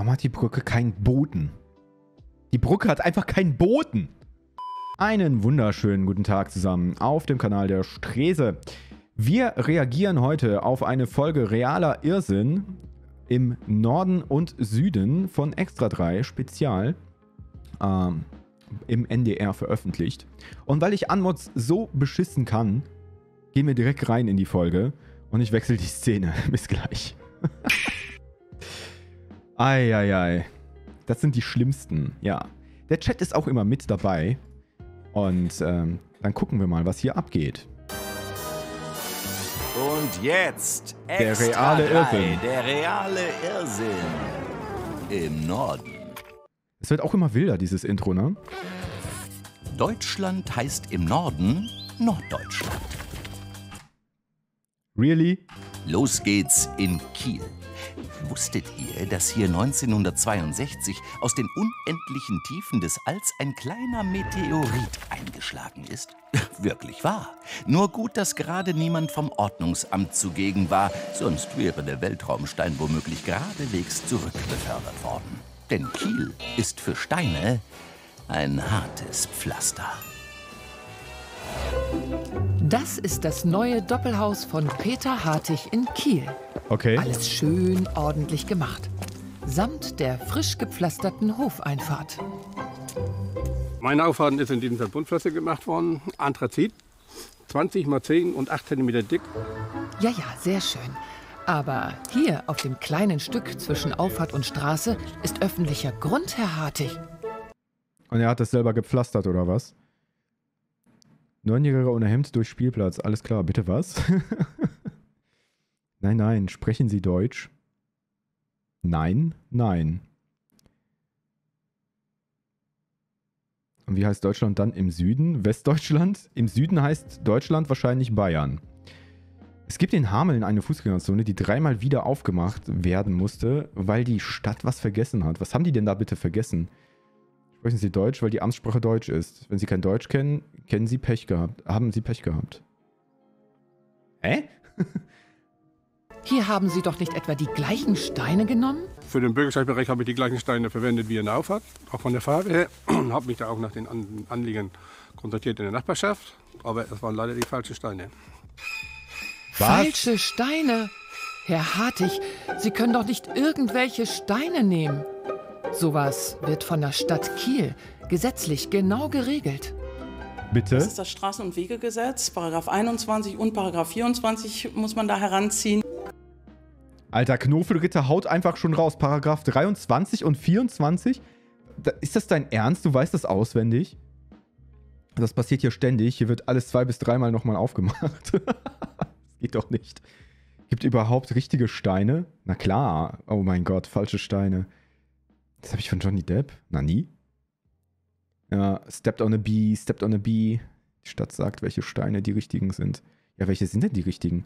Warum hat die Brücke keinen Boden? Die Brücke hat einfach keinen Boden. Einen wunderschönen guten Tag zusammen auf dem Kanal der Strese. Wir reagieren heute auf eine Folge realer Irrsinn im Norden und Süden von Extra 3 Spezial ähm, im NDR veröffentlicht. Und weil ich Anmods so beschissen kann, gehen wir direkt rein in die Folge und ich wechsle die Szene. Bis gleich. Eieiei. Das sind die schlimmsten, ja. Der Chat ist auch immer mit dabei. Und ähm, dann gucken wir mal, was hier abgeht. Und jetzt Der reale drei, Irrsinn. Der reale Irrsinn im Norden. Es wird auch immer wilder, dieses Intro, ne? Deutschland heißt im Norden Norddeutschland. Really? Los geht's in Kiel. Wusstet ihr, dass hier 1962 aus den unendlichen Tiefen des Alls ein kleiner Meteorit eingeschlagen ist? Wirklich wahr. Nur gut, dass gerade niemand vom Ordnungsamt zugegen war, sonst wäre der Weltraumstein womöglich geradewegs zurückbefördert worden. Denn Kiel ist für Steine ein hartes Pflaster. Das ist das neue Doppelhaus von Peter Hartig in Kiel. Okay. Alles schön ordentlich gemacht. Samt der frisch gepflasterten Hofeinfahrt. Meine Auffahrten ist in diesem Verbundfläche gemacht worden. Anthrazit, 20 mal 10 und 8 cm dick. Ja, ja, sehr schön. Aber hier auf dem kleinen Stück zwischen Auffahrt und Straße ist öffentlicher Grund, Herr Hartig. Und er hat das selber gepflastert, oder was? Neunjähriger ohne Hemd durch Spielplatz. Alles klar, bitte was? nein, nein. Sprechen Sie Deutsch? Nein, nein. Und wie heißt Deutschland dann im Süden? Westdeutschland? Im Süden heißt Deutschland wahrscheinlich Bayern. Es gibt in Hameln eine Fußgängerzone, die dreimal wieder aufgemacht werden musste, weil die Stadt was vergessen hat. Was haben die denn da bitte vergessen? Sprechen Sie Deutsch, weil die Amtssprache Deutsch ist. Wenn Sie kein Deutsch kennen, kennen Sie Pech gehabt. Haben Sie Pech gehabt. Hä? Hier haben Sie doch nicht etwa die gleichen Steine genommen? Für den Bürgerschaftsbereich habe ich die gleichen Steine verwendet wie in der Auffahrt, auch von der Farbe her. habe mich da auch nach den An Anliegen kontaktiert in der Nachbarschaft, aber es waren leider die falschen Steine. Was? Falsche Steine. Herr Hartig, Sie können doch nicht irgendwelche Steine nehmen. Sowas wird von der Stadt Kiel gesetzlich genau geregelt. Bitte? Das ist das Straßen- und Wegegesetz, Paragraph 21 und Paragraph 24 muss man da heranziehen. Alter, Knoffelritter haut einfach schon raus. Paragraph 23 und 24? Da, ist das dein Ernst? Du weißt das auswendig? Das passiert hier ständig. Hier wird alles zwei bis dreimal nochmal aufgemacht. das geht doch nicht. Gibt überhaupt richtige Steine? Na klar. Oh mein Gott, falsche Steine. Das habe ich von Johnny Depp? Na nie? Ja, stepped on a bee, stepped on a bee. Die Stadt sagt, welche Steine die richtigen sind. Ja, welche sind denn die richtigen?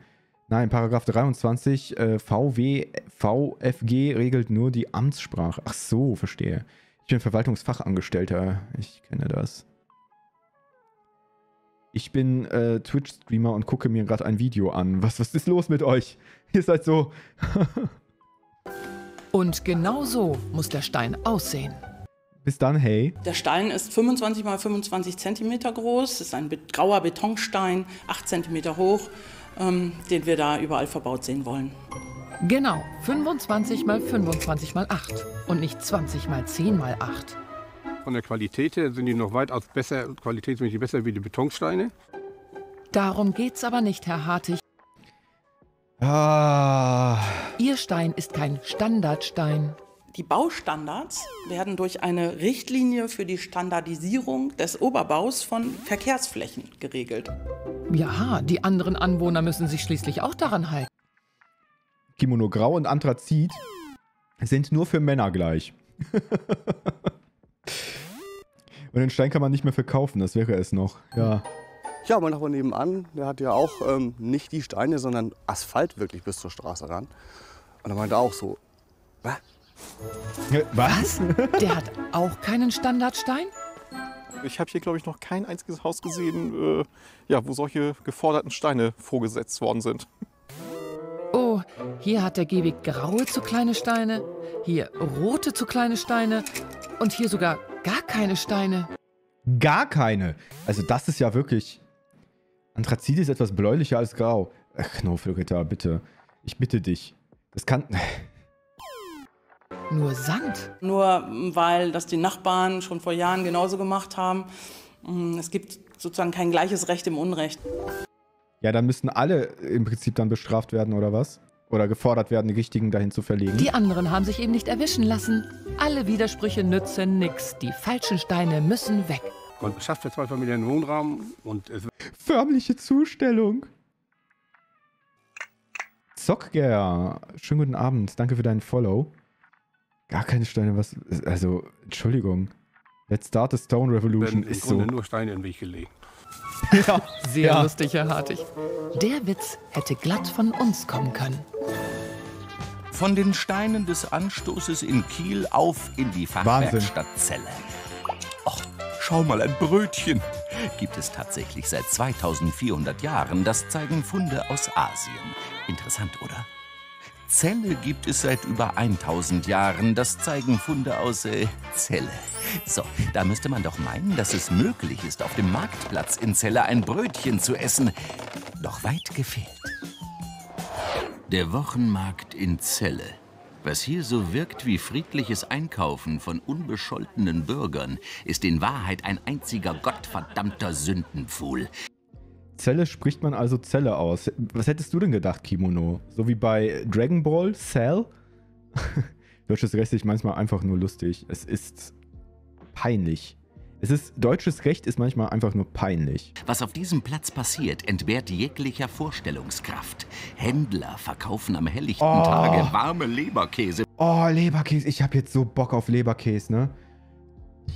Nein, Paragraph 23 äh, VW, VFG regelt nur die Amtssprache. Ach so, verstehe. Ich bin Verwaltungsfachangestellter. Ich kenne das. Ich bin äh, Twitch-Streamer und gucke mir gerade ein Video an. Was, was ist los mit euch? Ihr seid so. Und genau so muss der Stein aussehen. Bis dann, hey. Der Stein ist 25 mal 25 Zentimeter groß, ist ein grauer Betonstein, 8 Zentimeter hoch, ähm, den wir da überall verbaut sehen wollen. Genau, 25 mal 25 mal 8 und nicht 20 mal 10 mal 8. Von der Qualität her sind die noch weitaus besser, qualitätsmäßig besser wie die Betonsteine. Darum geht's aber nicht, Herr Hartig. Ah. Ihr Stein ist kein Standardstein. Die Baustandards werden durch eine Richtlinie für die Standardisierung des Oberbaus von Verkehrsflächen geregelt. Ja, die anderen Anwohner müssen sich schließlich auch daran halten. Kimono Grau und Anthrazit sind nur für Männer gleich. und den Stein kann man nicht mehr verkaufen, das wäre es noch. Ja. Ja, mein Nachbar nebenan, der hat ja auch ähm, nicht die Steine, sondern Asphalt wirklich bis zur Straße ran. Und er meinte auch so, "Wa? Äh, Was? Der hat auch keinen Standardstein? Ich habe hier, glaube ich, noch kein einziges Haus gesehen, äh, ja, wo solche geforderten Steine vorgesetzt worden sind. Oh, hier hat der Gehweg graue zu kleine Steine. Hier rote zu kleine Steine und hier sogar gar keine Steine. Gar keine. Also das ist ja wirklich... Anthrazit ist etwas bläulicher als grau. Ach, Knoffelritter, bitte. Ich bitte dich. Das kann... Nur Sand. Nur mm, weil das die Nachbarn schon vor Jahren genauso gemacht haben. Mm, Es gibt sozusagen kein gleiches Recht im Unrecht. Ja, dann müssten alle im Prinzip dann bestraft werden, oder was? Oder gefordert werden, die Richtigen dahin zu verlegen. Die anderen haben sich eben nicht erwischen lassen. Alle Widersprüche nützen nix. Die falschen Steine müssen weg. Und schafft für zwei Familien einen Wohnraum und es Förmliche Zustellung. Zockger, schönen guten Abend. Danke für deinen Follow. Gar keine Steine, was. Also, Entschuldigung. Let's start the Stone Revolution im ist so. Nur Steine in den Weg gelegt. Ja, Sehr Ja. lustig, Herr Hartig. Der Witz hätte glatt von uns kommen können. Von den Steinen des Anstoßes in Kiel auf in die Fachwerkstatt Celle. Och, schau mal, ein Brötchen. Gibt es tatsächlich seit 2400 Jahren. Das zeigen Funde aus Asien. Interessant, oder? Zelle gibt es seit über 1000 Jahren. Das zeigen Funde aus äh, Celle. So, da müsste man doch meinen, dass es möglich ist, auf dem Marktplatz in Celle ein Brötchen zu essen. Doch weit gefehlt. Der Wochenmarkt in Celle. Was hier so wirkt wie friedliches Einkaufen von unbescholtenen Bürgern, ist in Wahrheit ein einziger gottverdammter Sündenpfuhl. Zelle spricht man also Zelle aus. Was hättest du denn gedacht, Kimono? So wie bei Dragon Ball, Cell? Deutsches Recht ist manchmal einfach nur lustig. Es ist peinlich. Es ist, deutsches Recht ist manchmal einfach nur peinlich. Was auf diesem Platz passiert, entbehrt jeglicher Vorstellungskraft. Händler verkaufen am helllichten Oh. Tage warme Leberkäse, Oh, Leberkäse. Ich habe jetzt so Bock auf Leberkäse, ne?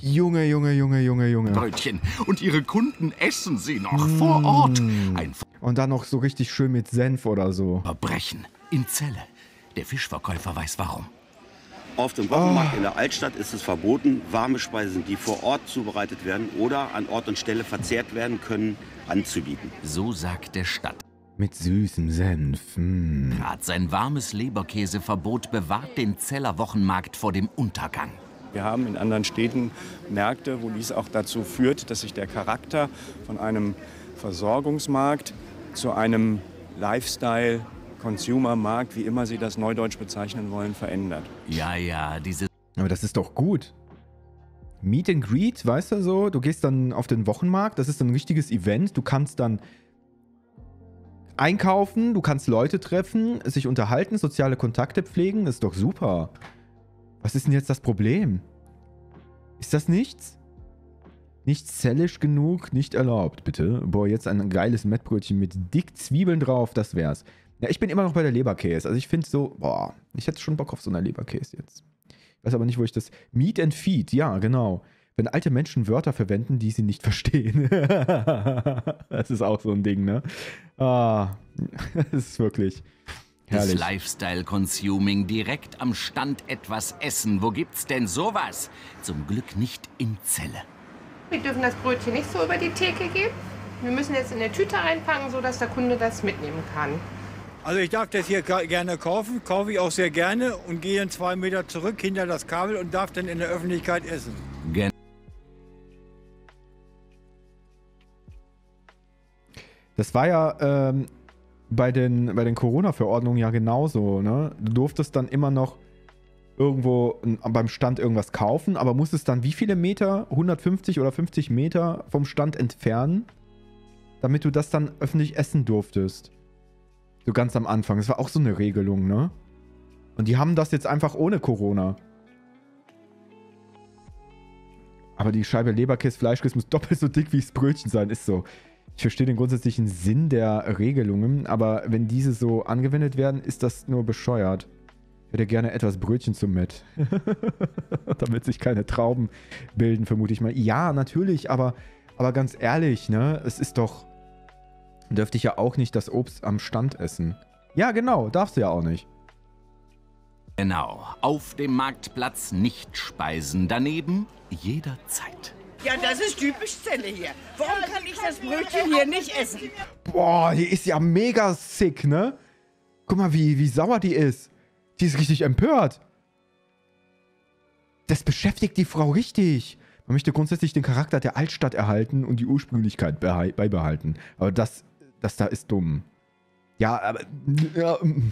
Junge, Junge, Junge, Junge, Junge. Brötchen und ihre Kunden essen sie noch vor Ort. Ein Und dann noch so richtig schön mit Senf oder so. Verbrechen in Celle. Der Fischverkäufer weiß warum. Auf dem Wochenmarkt in der Altstadt ist es verboten, warme Speisen, die vor Ort zubereitet werden oder an Ort und Stelle verzehrt werden können, anzubieten. So sagt der Stadt. Mit süßem Senf. Mm. Rat sein warmes Leberkäseverbot bewahrt den Zeller Wochenmarkt vor dem Untergang. Wir haben in anderen Städten Märkte, wo dies auch dazu führt, dass sich der Charakter von einem Versorgungsmarkt zu einem Lifestyle-Consumer-Markt, wie immer Sie das neudeutsch bezeichnen wollen, verändert. Ja, ja, diese Aber das ist doch gut. Meet and Greet, weißt du so? Du gehst dann auf den Wochenmarkt, das ist ein richtiges Event. Du kannst dann einkaufen, du kannst Leute treffen, sich unterhalten, soziale Kontakte pflegen. Das ist doch super. Was ist denn jetzt das Problem? Ist das nichts? Nicht zellisch genug, nicht erlaubt, bitte. Boah, jetzt ein geiles Mettbrötchen mit dick Zwiebeln drauf, das wär's. Ja, ich bin immer noch bei der Leberkäse. Also ich finde so, boah, ich hätte schon Bock auf so eine Leberkäse jetzt. Ich weiß aber nicht, wo ich das. Meet and Feed, ja, genau. Wenn alte Menschen Wörter verwenden, die sie nicht verstehen. das ist auch so ein Ding, ne? Ah, das ist wirklich Das herrlich. Lifestyle-Consuming direkt am Stand etwas essen. Wo gibt's denn sowas? Zum Glück nicht in Zelle. Wir dürfen das Brötchen nicht so über die Theke geben. Wir müssen jetzt in eine Tüte reinpacken, sodass der Kunde das mitnehmen kann. Also ich darf das hier gerne kaufen, kaufe ich auch sehr gerne und gehe dann zwei Meter zurück hinter das Kabel und darf dann in der Öffentlichkeit essen. Gen Das war ja ähm, bei den, bei den Corona-Verordnungen ja genauso, ne? Du durftest dann immer noch irgendwo beim Stand irgendwas kaufen, aber musstest dann wie viele Meter, 150 oder 50 Meter vom Stand entfernen, damit du das dann öffentlich essen durftest. So ganz am Anfang. Das war auch so eine Regelung, ne? Und die haben das jetzt einfach ohne Corona. Aber die Scheibe Leberkäse, Fleischkäse muss doppelt so dick wie das Brötchen sein, ist so. Ich verstehe den grundsätzlichen Sinn der Regelungen, aber wenn diese so angewendet werden, ist das nur bescheuert. Ich hätte gerne etwas Brötchen zum Met. Damit sich keine Trauben bilden, vermute ich mal. Ja, natürlich, aber, aber ganz ehrlich, ne? Es ist doch. Dürfte ich ja auch nicht das Obst am Stand essen. Ja, genau, darfst du ja auch nicht. genau. Auf dem Marktplatz nicht speisen. Daneben jederzeit. Ja, das ist typisch Zelle hier. Warum kann ich das Brötchen hier nicht essen? Boah, die ist ja mega sick, ne? Guck mal, wie, wie sauer die ist. Die ist richtig empört. das beschäftigt die Frau richtig. Man möchte grundsätzlich den Charakter der Altstadt erhalten und die Ursprünglichkeit beibehalten. Aber das, das da ist dumm. Ja, aber. Ja, mm.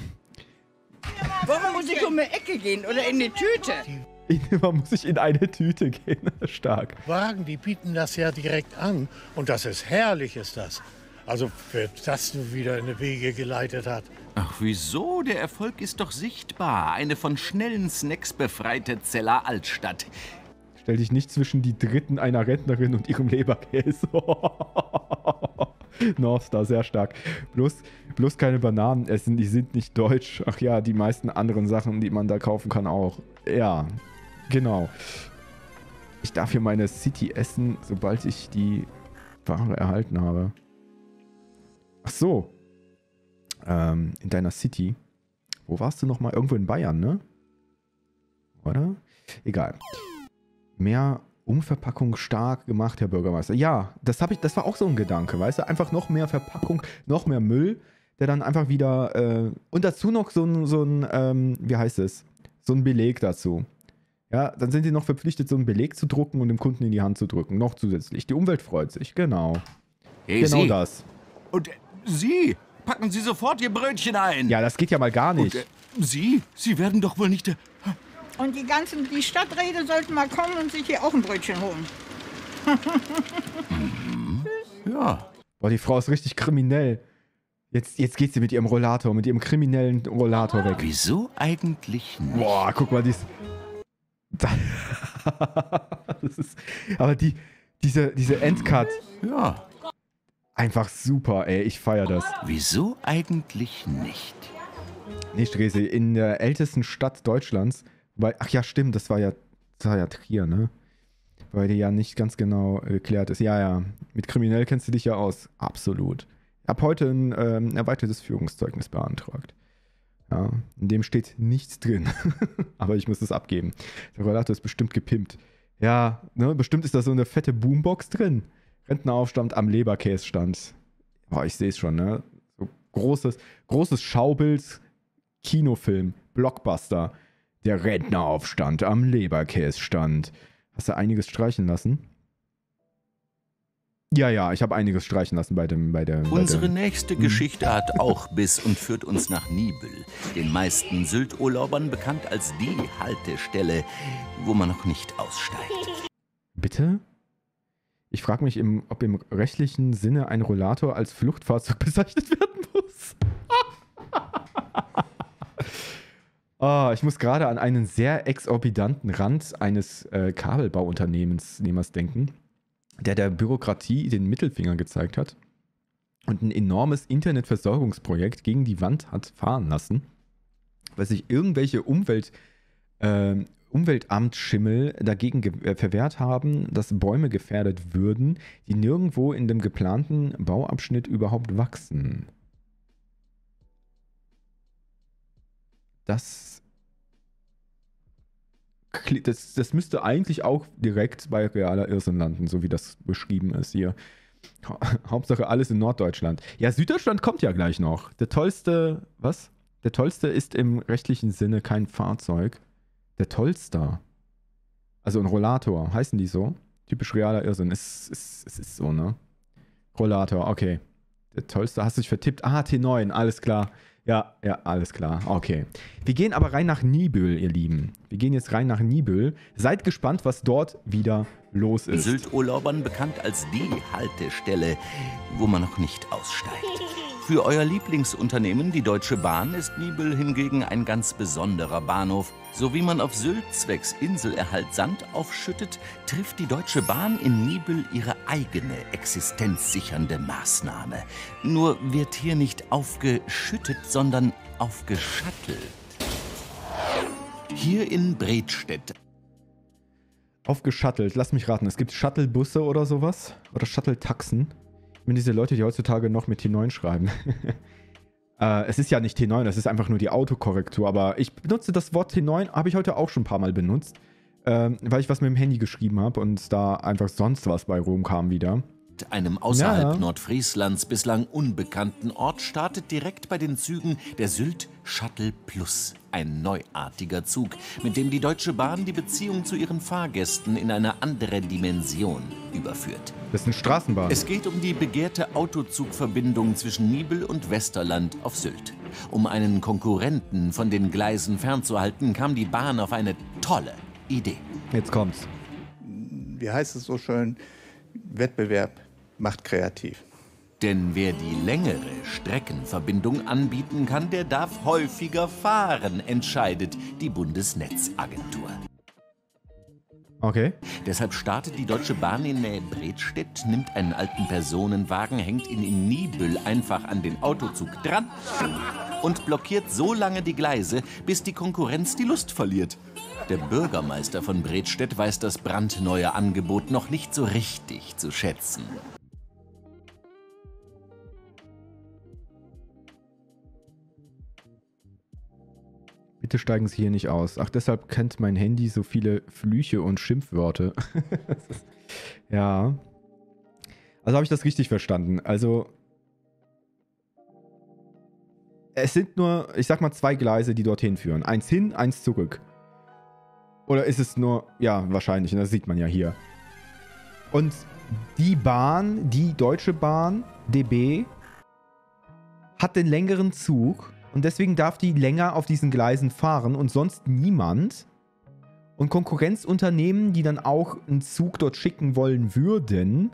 Warum muss ich um eine Ecke gehen oder in eine Tüte? man muss ich in eine Tüte gehen. Stark. Wagen, die bieten das ja direkt an. Und das ist herrlich, ist das. Also, wer das nun wieder in die Wege geleitet hat. Ach, wieso? Der Erfolg ist doch sichtbar. Eine von schnellen Snacks befreite Zeller Altstadt. Stell dich nicht zwischen die Dritten einer Rentnerin und ihrem Leberkäse. Northstar, sehr stark. Bloß, bloß keine Bananen essen, die sind nicht deutsch. Ach ja, die meisten anderen Sachen, die man da kaufen kann, auch. Ja, genau. Ich darf hier meine City essen, sobald ich die Ware erhalten habe. Ach so. Ähm, in deiner City. Wo warst du nochmal? Irgendwo in Bayern, ne? Oder? Egal. Mehr Umverpackung stark gemacht, Herr Bürgermeister. Ja, das, ich, das war auch so ein Gedanke, weißt du? Einfach noch mehr Verpackung, noch mehr Müll, der dann einfach wieder. Äh, und dazu noch so ein, so ein ähm, wie heißt es? So ein Beleg dazu. Ja, dann sind die noch verpflichtet, so einen Beleg zu drucken und dem Kunden in die Hand zu drücken. Noch zusätzlich. Die Umwelt freut sich, genau. Hey, genau Sie. das. Und äh, Sie, packen Sie sofort Ihr Brötchen ein. Ja, das geht ja mal gar nicht. Und, äh, Sie, Sie werden doch wohl nicht... Und die ganzen, die Stadträte sollten mal kommen und sich hier auch ein Brötchen holen. ja. Boah, die Frau ist richtig kriminell. Jetzt, jetzt geht sie mit ihrem Rollator, mit ihrem kriminellen Rollator weg. Wieso eigentlich nicht? Boah, guck mal, die ist. das ist. Aber die, diese, diese Endcut. Ja. Einfach super, ey. Ich feier das. Wieso eigentlich nicht? Nee, Strese, in der ältesten Stadt Deutschlands. Weil, ach ja, stimmt, das war ja, das war ja Trier, ne? Weil die ja nicht ganz genau äh, geklärt ist. Ja, ja. Mit kriminell kennst du dich ja aus. Absolut. Ich habe heute ein ähm, erweitertes Führungszeugnis beantragt. Ja, in dem steht nichts drin. Aber ich muss es abgeben. Der Rollator ist bestimmt gepimpt. Ja, ne, bestimmt ist da so eine fette Boombox drin. Rentneraufstand am Leberkässtand. Boah, ich sehe es schon, ne? So großes, großes Schaubild, Kinofilm, Blockbuster. Der Rentneraufstand am Leberkässtand. Hast du einiges streichen lassen? Ja, ja, ich habe einiges streichen lassen bei dem, bei der. Bei Unsere der, nächste Geschichte hat auch Biss und führt uns nach Nibel, den meisten Sylt-Urlaubern bekannt als die Haltestelle, wo man noch nicht aussteigt. Bitte? Ich frage mich, im, ob im rechtlichen Sinne ein Rollator als Fluchtfahrzeug bezeichnet werden muss. Ah, ich muss gerade an einen sehr exorbitanten Rand eines äh, Kabelbauunternehmensnehmers denken, der der Bürokratie den Mittelfinger gezeigt hat und ein enormes Internetversorgungsprojekt gegen die Wand hat fahren lassen, weil sich irgendwelche Umwelt, äh, Umweltamtsschimmel dagegen ge- äh, verwehrt haben, dass Bäume gefährdet würden, die nirgendwo in dem geplanten Bauabschnitt überhaupt wachsen. Das, das, das müsste eigentlich auch direkt bei realer Irrsinn landen, so wie das beschrieben ist hier. Ha- Hauptsache alles in Norddeutschland. Ja, Süddeutschland kommt ja gleich noch. Der tollste, was? Der tollste ist im rechtlichen Sinne kein Fahrzeug. Der Tollster. Also ein Rollator. Heißen die so? Typisch realer Irrsinn. Es, es, es ist so, ne? Rollator, okay. Der Tollster, hast du dich vertippt? Ah, T9, alles klar. Ja, ja, alles klar. Okay. Wir gehen aber rein nach Nibel, ihr Lieben. Wir gehen jetzt rein nach Nibel. Seid gespannt, was dort wieder los ist. Sylt-Urlaubern bekannt als die Haltestelle, wo man noch nicht aussteigt. Für euer Lieblingsunternehmen, die Deutsche Bahn, ist Nibel hingegen ein ganz besonderer Bahnhof. So wie man auf Sylt zwecks Inselerhalt Sand aufschüttet, trifft die Deutsche Bahn in Nibel ihre eigene existenzsichernde Maßnahme. Nur wird hier nicht aufgeschüttet, sondern aufgeschattelt. Hier in Bredstedt Aufgeschattelt. Lass mich raten. Es gibt Shuttlebusse oder sowas? Oder Shuttle-Taxen? Meine, diese Leute, die heutzutage noch mit T9 schreiben. äh, es ist ja nicht T9, das ist einfach nur die Autokorrektur. Aber ich benutze das Wort T9, habe ich heute auch schon ein paar Mal benutzt. Ähm, weil ich was mit dem Handy geschrieben habe und da einfach sonst was bei rumkam wieder. Einem außerhalb Ja. Nordfrieslands bislang unbekannten Ort, startet direkt bei den Zügen der Sylt Shuttle Plus. Ein neuartiger Zug, mit dem die Deutsche Bahn die Beziehung zu ihren Fahrgästen in eine andere Dimension überführt. Das ist eine Straßenbahn. Es geht um die begehrte Autozugverbindung zwischen Nibel und Westerland auf Sylt. Um einen Konkurrenten von den Gleisen fernzuhalten, kam die Bahn auf eine tolle Idee. Jetzt kommt's. Wie heißt es so schön? Wettbewerb macht kreativ. Denn wer die längere Streckenverbindung anbieten kann, der darf häufiger fahren, entscheidet die Bundesnetzagentur. Okay. Deshalb startet die Deutsche Bahn in Nähe Bredstedt, nimmt einen alten Personenwagen, hängt ihn in Nibel einfach an den Autozug dran und blockiert so lange die Gleise, bis die Konkurrenz die Lust verliert. Der Bürgermeister von Bredstedt weiß das brandneue Angebot noch nicht so richtig zu schätzen. Bitte steigen Sie hier nicht aus. Ach, deshalb kennt mein Handy so viele Flüche und Schimpfwörter. Ja. Also habe ich das richtig verstanden. Also. Es sind nur, ich sag mal, zwei Gleise, die dorthin führen. Eins hin, eins zurück. Oder ist es nur, ja, wahrscheinlich, und das sieht man ja hier. Und die Bahn, die Deutsche Bahn, DB, hat den längeren Zug und deswegen darf die länger auf diesen Gleisen fahren und sonst niemand. Und Konkurrenzunternehmen, die dann auch einen Zug dort schicken wollen würden,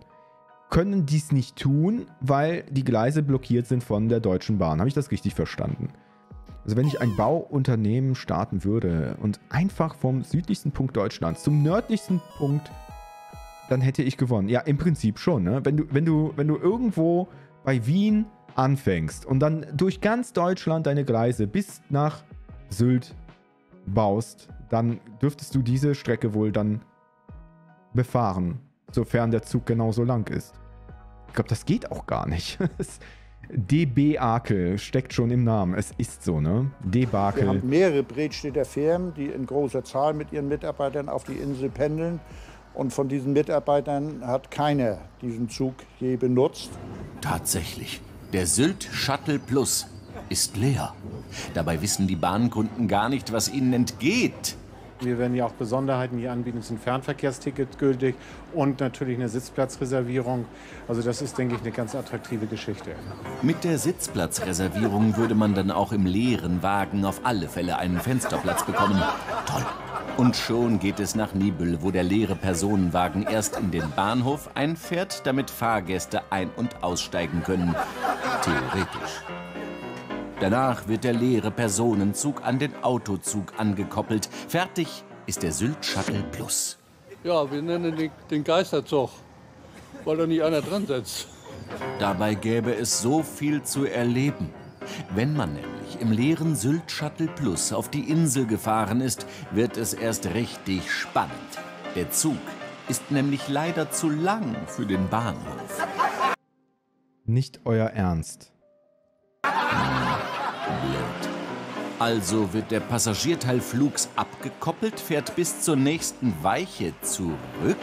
können dies nicht tun, weil die Gleise blockiert sind von der Deutschen Bahn. Habe ich das richtig verstanden? Also wenn ich ein Bauunternehmen starten würde und einfach vom südlichsten Punkt Deutschlands zum nördlichsten Punkt, dann hätte ich gewonnen. Ja, im Prinzip schon. Ne? Wenn, du, wenn, du, wenn du irgendwo bei Wien anfängst und dann durch ganz Deutschland deine Gleise bis nach Sylt baust, dann dürftest du diese Strecke wohl dann befahren, sofern der Zug genauso lang ist. Ich glaube, das geht auch gar nicht. DB Akel steckt schon im Namen. Es ist so, ne? Wir Debakel. haben mehrere Bredstädter Firmen, die in großer Zahl mit ihren Mitarbeitern auf die Insel pendeln. Und von diesen Mitarbeitern hat keiner diesen Zug je benutzt. Tatsächlich. Der Sylt Shuttle Plus ist leer. Dabei wissen die Bahnkunden gar nicht, was ihnen entgeht. Wir werden ja auch Besonderheiten hier anbieten. Es sind Fernverkehrstickets gültig und natürlich eine Sitzplatzreservierung. Also das ist, denke ich, eine ganz attraktive Geschichte. Mit der Sitzplatzreservierung würde man dann auch im leeren Wagen auf alle Fälle einen Fensterplatz bekommen. Toll. Und schon geht es nach Nibel, wo der leere Personenwagen erst in den Bahnhof einfährt, damit Fahrgäste ein- und aussteigen können. Theoretisch. Danach wird der leere Personenzug an den Autozug angekoppelt. Fertig ist der Sylt Shuttle Plus. Ja, wir nennen den, den Geisterzug, weil da nicht einer dran sitzt. Dabei gäbe es so viel zu erleben. Wenn man nämlich im leeren Sylt Shuttle Plus auf die Insel gefahren ist, wird es erst richtig spannend. Der Zug ist nämlich leider zu lang für den Bahnhof. Nicht euer Ernst. Also wird der Passagierteil flugs abgekoppelt, fährt bis zur nächsten Weiche zurück,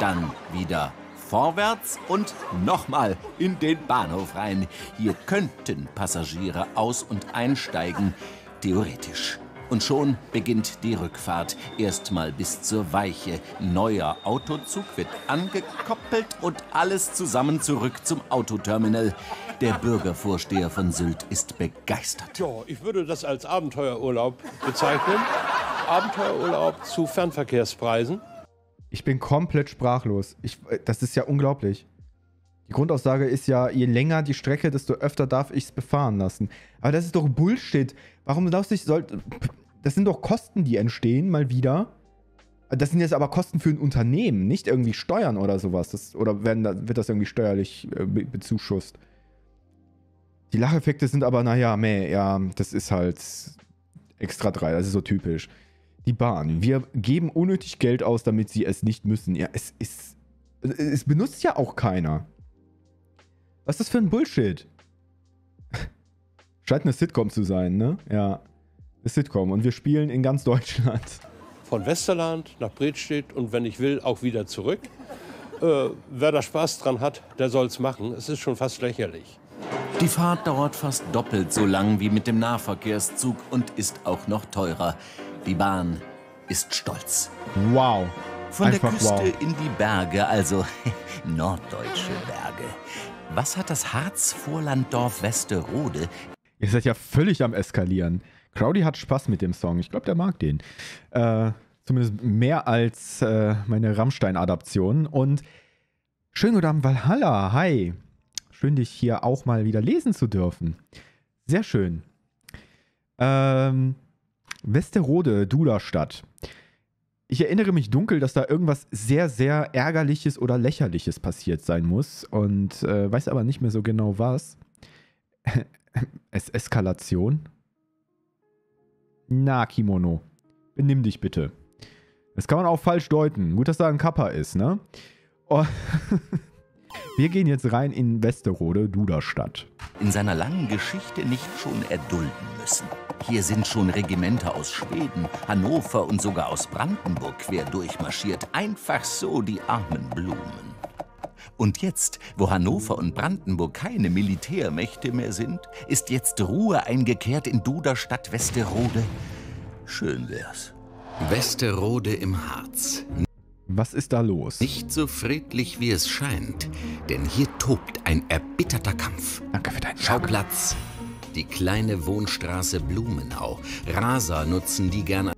dann wieder vorwärts und nochmal in den Bahnhof rein. Hier könnten Passagiere aus- und einsteigen, theoretisch. Und schon beginnt die Rückfahrt. Erstmal bis zur Weiche. Neuer Autozug wird angekoppelt und alles zusammen zurück zum Autoterminal. Der Bürgervorsteher von Sylt ist begeistert. Ja, ich würde das als Abenteuerurlaub bezeichnen. Abenteuerurlaub zu Fernverkehrspreisen. Ich bin komplett sprachlos. Ich, das ist ja unglaublich. Die Grundaussage ist ja, je länger die Strecke, desto öfter darf ich es befahren lassen. Aber das ist doch Bullshit. Warum darfst du ich soll, Das sind doch Kosten, die entstehen, mal wieder. Das sind jetzt aber Kosten für ein Unternehmen, nicht irgendwie Steuern oder sowas. Das, oder werden, wird das irgendwie steuerlich äh, be- bezuschusst? Die Lacheffekte sind aber, naja, meh, ja, das ist halt extra drei, das ist so typisch. Die Bahn. Wir geben unnötig Geld aus, damit sie es nicht müssen. Ja, es ist. Es benutzt ja auch keiner. Was ist das für ein Bullshit? Scheint eine Sitcom zu sein, ne? Ja. Eine Sitcom. Und wir spielen in ganz Deutschland. Von Westerland nach Bredstedt und wenn ich will, auch wieder zurück. Äh, wer da Spaß dran hat, der soll's machen. Es ist schon fast lächerlich. Die Fahrt dauert fast doppelt so lang wie mit dem Nahverkehrszug und ist auch noch teurer. Die Bahn ist stolz. Wow. Von Einfach der Küste wow. in die Berge, also norddeutsche Berge. Was hat das Harzvorlanddorf Westerode Ihr seid ja völlig am Eskalieren. Crowdy hat Spaß mit dem Song. Ich glaube, der mag den. Äh, zumindest mehr als äh, meine Rammstein-Adaption. Und schönen guten Abend, Valhalla. Hi. Schön, dich hier auch mal wieder lesen zu dürfen. Sehr schön. Ähm, Westerode, Duderstadt. Ich erinnere mich dunkel, dass da irgendwas sehr, sehr Ärgerliches oder Lächerliches passiert sein muss und äh, weiß aber nicht mehr so genau was. es Eskalation? Na, Kimono, benimm dich bitte. Das kann man auch falsch deuten. Gut, dass da ein Kappa ist, ne? Oh. Wir gehen jetzt rein in Westerode, Duderstadt. in seiner langen Geschichte nicht schon erdulden müssen. Hier sind schon Regimenter aus Schweden, Hannover und sogar aus Brandenburg quer durchmarschiert. Einfach so die armen Blumen. Und jetzt, wo Hannover und Brandenburg keine Militärmächte mehr sind, ist jetzt Ruhe eingekehrt in Duderstadt Westerode. Schön wär's. Westerode im Harz. Was ist da los? Nicht so friedlich, wie es scheint, denn hier tobt ein erbitterter Kampf. Danke für deinen Schauplatz. Die kleine Wohnstraße Blumenau. Raser nutzen die gerne.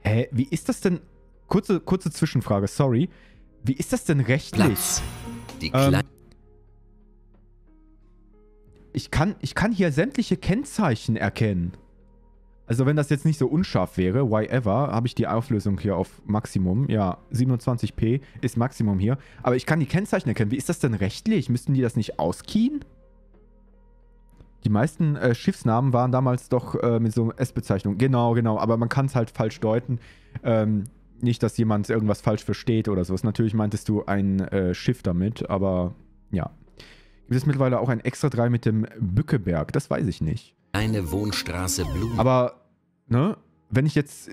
Hä, wie ist das denn? Kurze, kurze Zwischenfrage, sorry. Wie ist das denn rechtlich? Platz. Die Ähm, ich, kann, ich kann hier sämtliche Kennzeichen erkennen. Also wenn das jetzt nicht so unscharf wäre, why ever, habe ich die Auflösung hier auf Maximum. Ja, 27p ist Maximum hier. Aber ich kann die Kennzeichen erkennen. Wie ist das denn rechtlich? Müssten die das nicht auskien? Die meisten äh, Schiffsnamen waren damals doch äh, mit so S-Bezeichnung. Genau, genau. Aber man kann es halt falsch deuten. Ähm, nicht, dass jemand irgendwas falsch versteht oder sowas. Natürlich meintest du ein äh, Schiff damit, aber ja. Gibt es mittlerweile auch ein Extra 3 mit dem Bückeberg? Das weiß ich nicht. Kleine Wohnstraße Blumenau. Aber, ne, wenn ich jetzt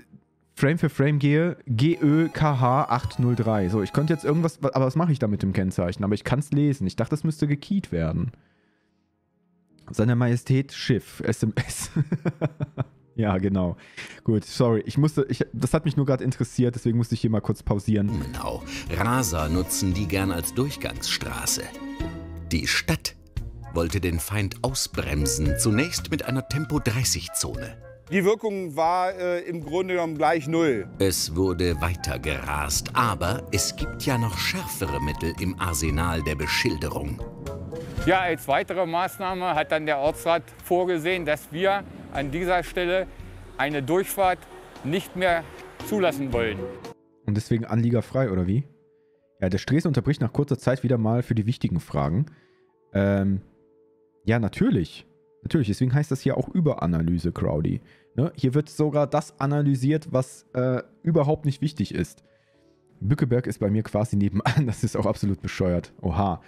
Frame für Frame gehe, GÖKH 803. So, ich könnte jetzt irgendwas, aber was mache ich da mit dem Kennzeichen? Aber ich kann es lesen. Ich dachte, das müsste gekeyt werden. Seine Majestät Schiff, SMS. ja, genau. Gut, sorry. Ich musste, ich, das hat mich nur gerade interessiert, deswegen musste ich hier mal kurz pausieren. Blumenau. Raser nutzen die gern als Durchgangsstraße. Die Stadt wollte den Feind ausbremsen, zunächst mit einer Tempo-30-Zone. Die Wirkung war äh, im Grunde genommen gleich null. Es wurde weiter gerast, aber es gibt ja noch schärfere Mittel im Arsenal der Beschilderung. Ja, als weitere Maßnahme hat dann der Ortsrat vorgesehen, dass wir an dieser Stelle eine Durchfahrt nicht mehr zulassen wollen. Und deswegen Anlieger frei, oder wie? Ja, der Stresen unterbricht nach kurzer Zeit wieder mal für die wichtigen Fragen. Ähm, ja, natürlich. Natürlich, deswegen heißt das hier auch Überanalyse, Crowdy. Ne? Hier wird sogar das analysiert, was äh, überhaupt nicht wichtig ist. Bückeberg ist bei mir quasi nebenan, das ist auch absolut bescheuert. Oha.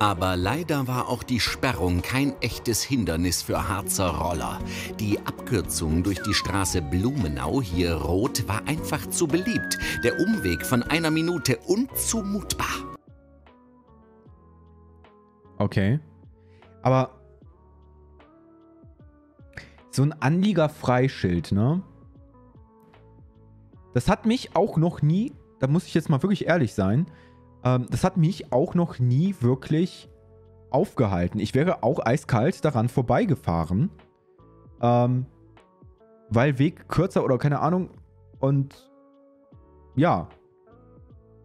Aber leider war auch die Sperrung kein echtes Hindernis für Harzer Roller. Die Abkürzung durch die Straße Blumenau, hier rot, war einfach zu beliebt. Der Umweg von einer Minute unzumutbar. Okay. Aber so ein Anliegerfreischild, ne? Das hat mich auch noch nie, da muss ich jetzt mal wirklich ehrlich sein, ähm, das hat mich auch noch nie wirklich aufgehalten. Ich wäre auch eiskalt daran vorbeigefahren, ähm, weil Weg kürzer oder keine Ahnung und ja,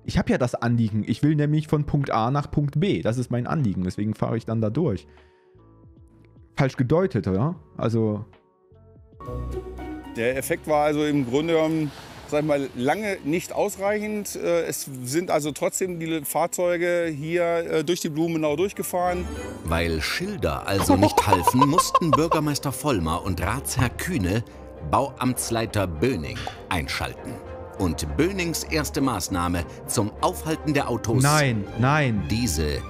ich habe ja das Anliegen. Ich will nämlich von Punkt A nach Punkt B. Das ist mein Anliegen. Deswegen fahre ich dann da durch. Falsch gedeutet, oder? Also, Der Effekt war also im Grunde genommen, sag ich mal, lange nicht ausreichend. Äh, Es sind also trotzdem die Fahrzeuge hier äh, durch die Blumenau durchgefahren. Weil Schilder also nicht halfen, mussten Bürgermeister Vollmer und Ratsherr Kühne Bauamtsleiter Böning einschalten. Und Bönings erste Maßnahme zum Aufhalten der Autos. Nein, nein. Diese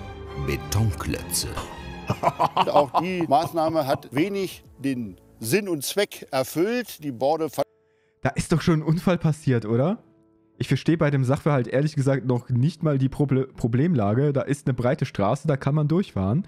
Betonklötze. Auch die Maßnahme hat wenig den Sinn und Zweck erfüllt. Die Borde da ist doch schon ein Unfall passiert, oder? Ich verstehe bei dem Sachverhalt ehrlich gesagt noch nicht mal die Proble Problemlage. Da ist eine breite Straße, da kann man durchfahren.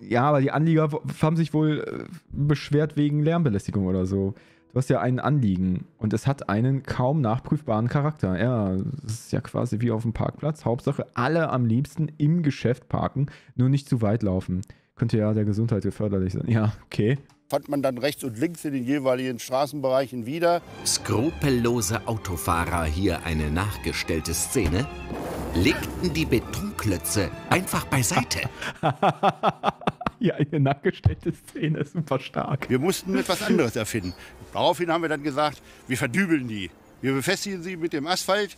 Ja, aber die Anlieger haben sich wohl äh, beschwert wegen Lärmbelästigung oder so. Du hast ja ein Anliegen und es hat einen kaum nachprüfbaren Charakter. Ja, es ist ja quasi wie auf dem Parkplatz. Hauptsache, alle am liebsten im Geschäft parken, nur nicht zu weit laufen. Könnte ja der Gesundheit geförderlich sein. Ja, okay. Fand man dann rechts und links in den jeweiligen Straßenbereichen wieder. Skrupellose Autofahrer hier eine nachgestellte Szene, legten die Betonklötze einfach beiseite. Ja, eine nachgestellte Szene, super stark. Wir mussten etwas anderes erfinden. Daraufhin haben wir dann gesagt, wir verdübeln die. Wir befestigen sie mit dem Asphalt,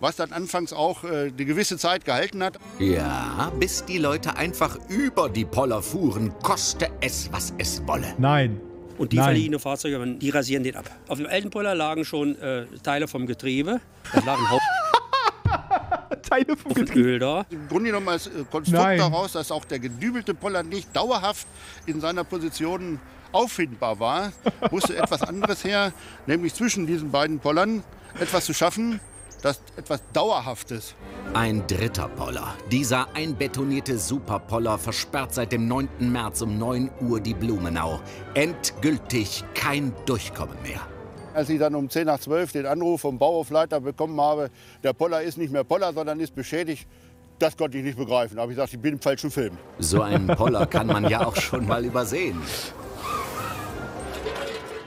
was dann anfangs auch äh, eine gewisse Zeit gehalten hat. Ja, bis die Leute einfach über die Poller fuhren, koste es, was es wolle. Nein. Und die Nein. verliehene Fahrzeuge, die rasieren den ab. Auf dem alten Poller lagen schon äh, Teile vom Getriebe. Da lag ein Haufen Teile vom Öl da. Im Grunde genommen als äh, Konstrukt Nein. daraus, dass auch der gedübelte Poller nicht dauerhaft in seiner Position auffindbar war, musste etwas anderes her, nämlich zwischen diesen beiden Pollern etwas zu schaffen, das etwas Dauerhaftes. Ein dritter Poller. Dieser einbetonierte Superpoller versperrt seit dem 9. März um 9 Uhr die Blumenau. Endgültig kein Durchkommen mehr. Als ich dann um 10 nach 12 den Anruf vom Bauhofleiter bekommen habe, der Poller ist nicht mehr Poller, sondern ist beschädigt, das konnte ich nicht begreifen. Habe ich gesagt, ich bin im falschen Film. So einen Poller kann man ja auch schon mal übersehen.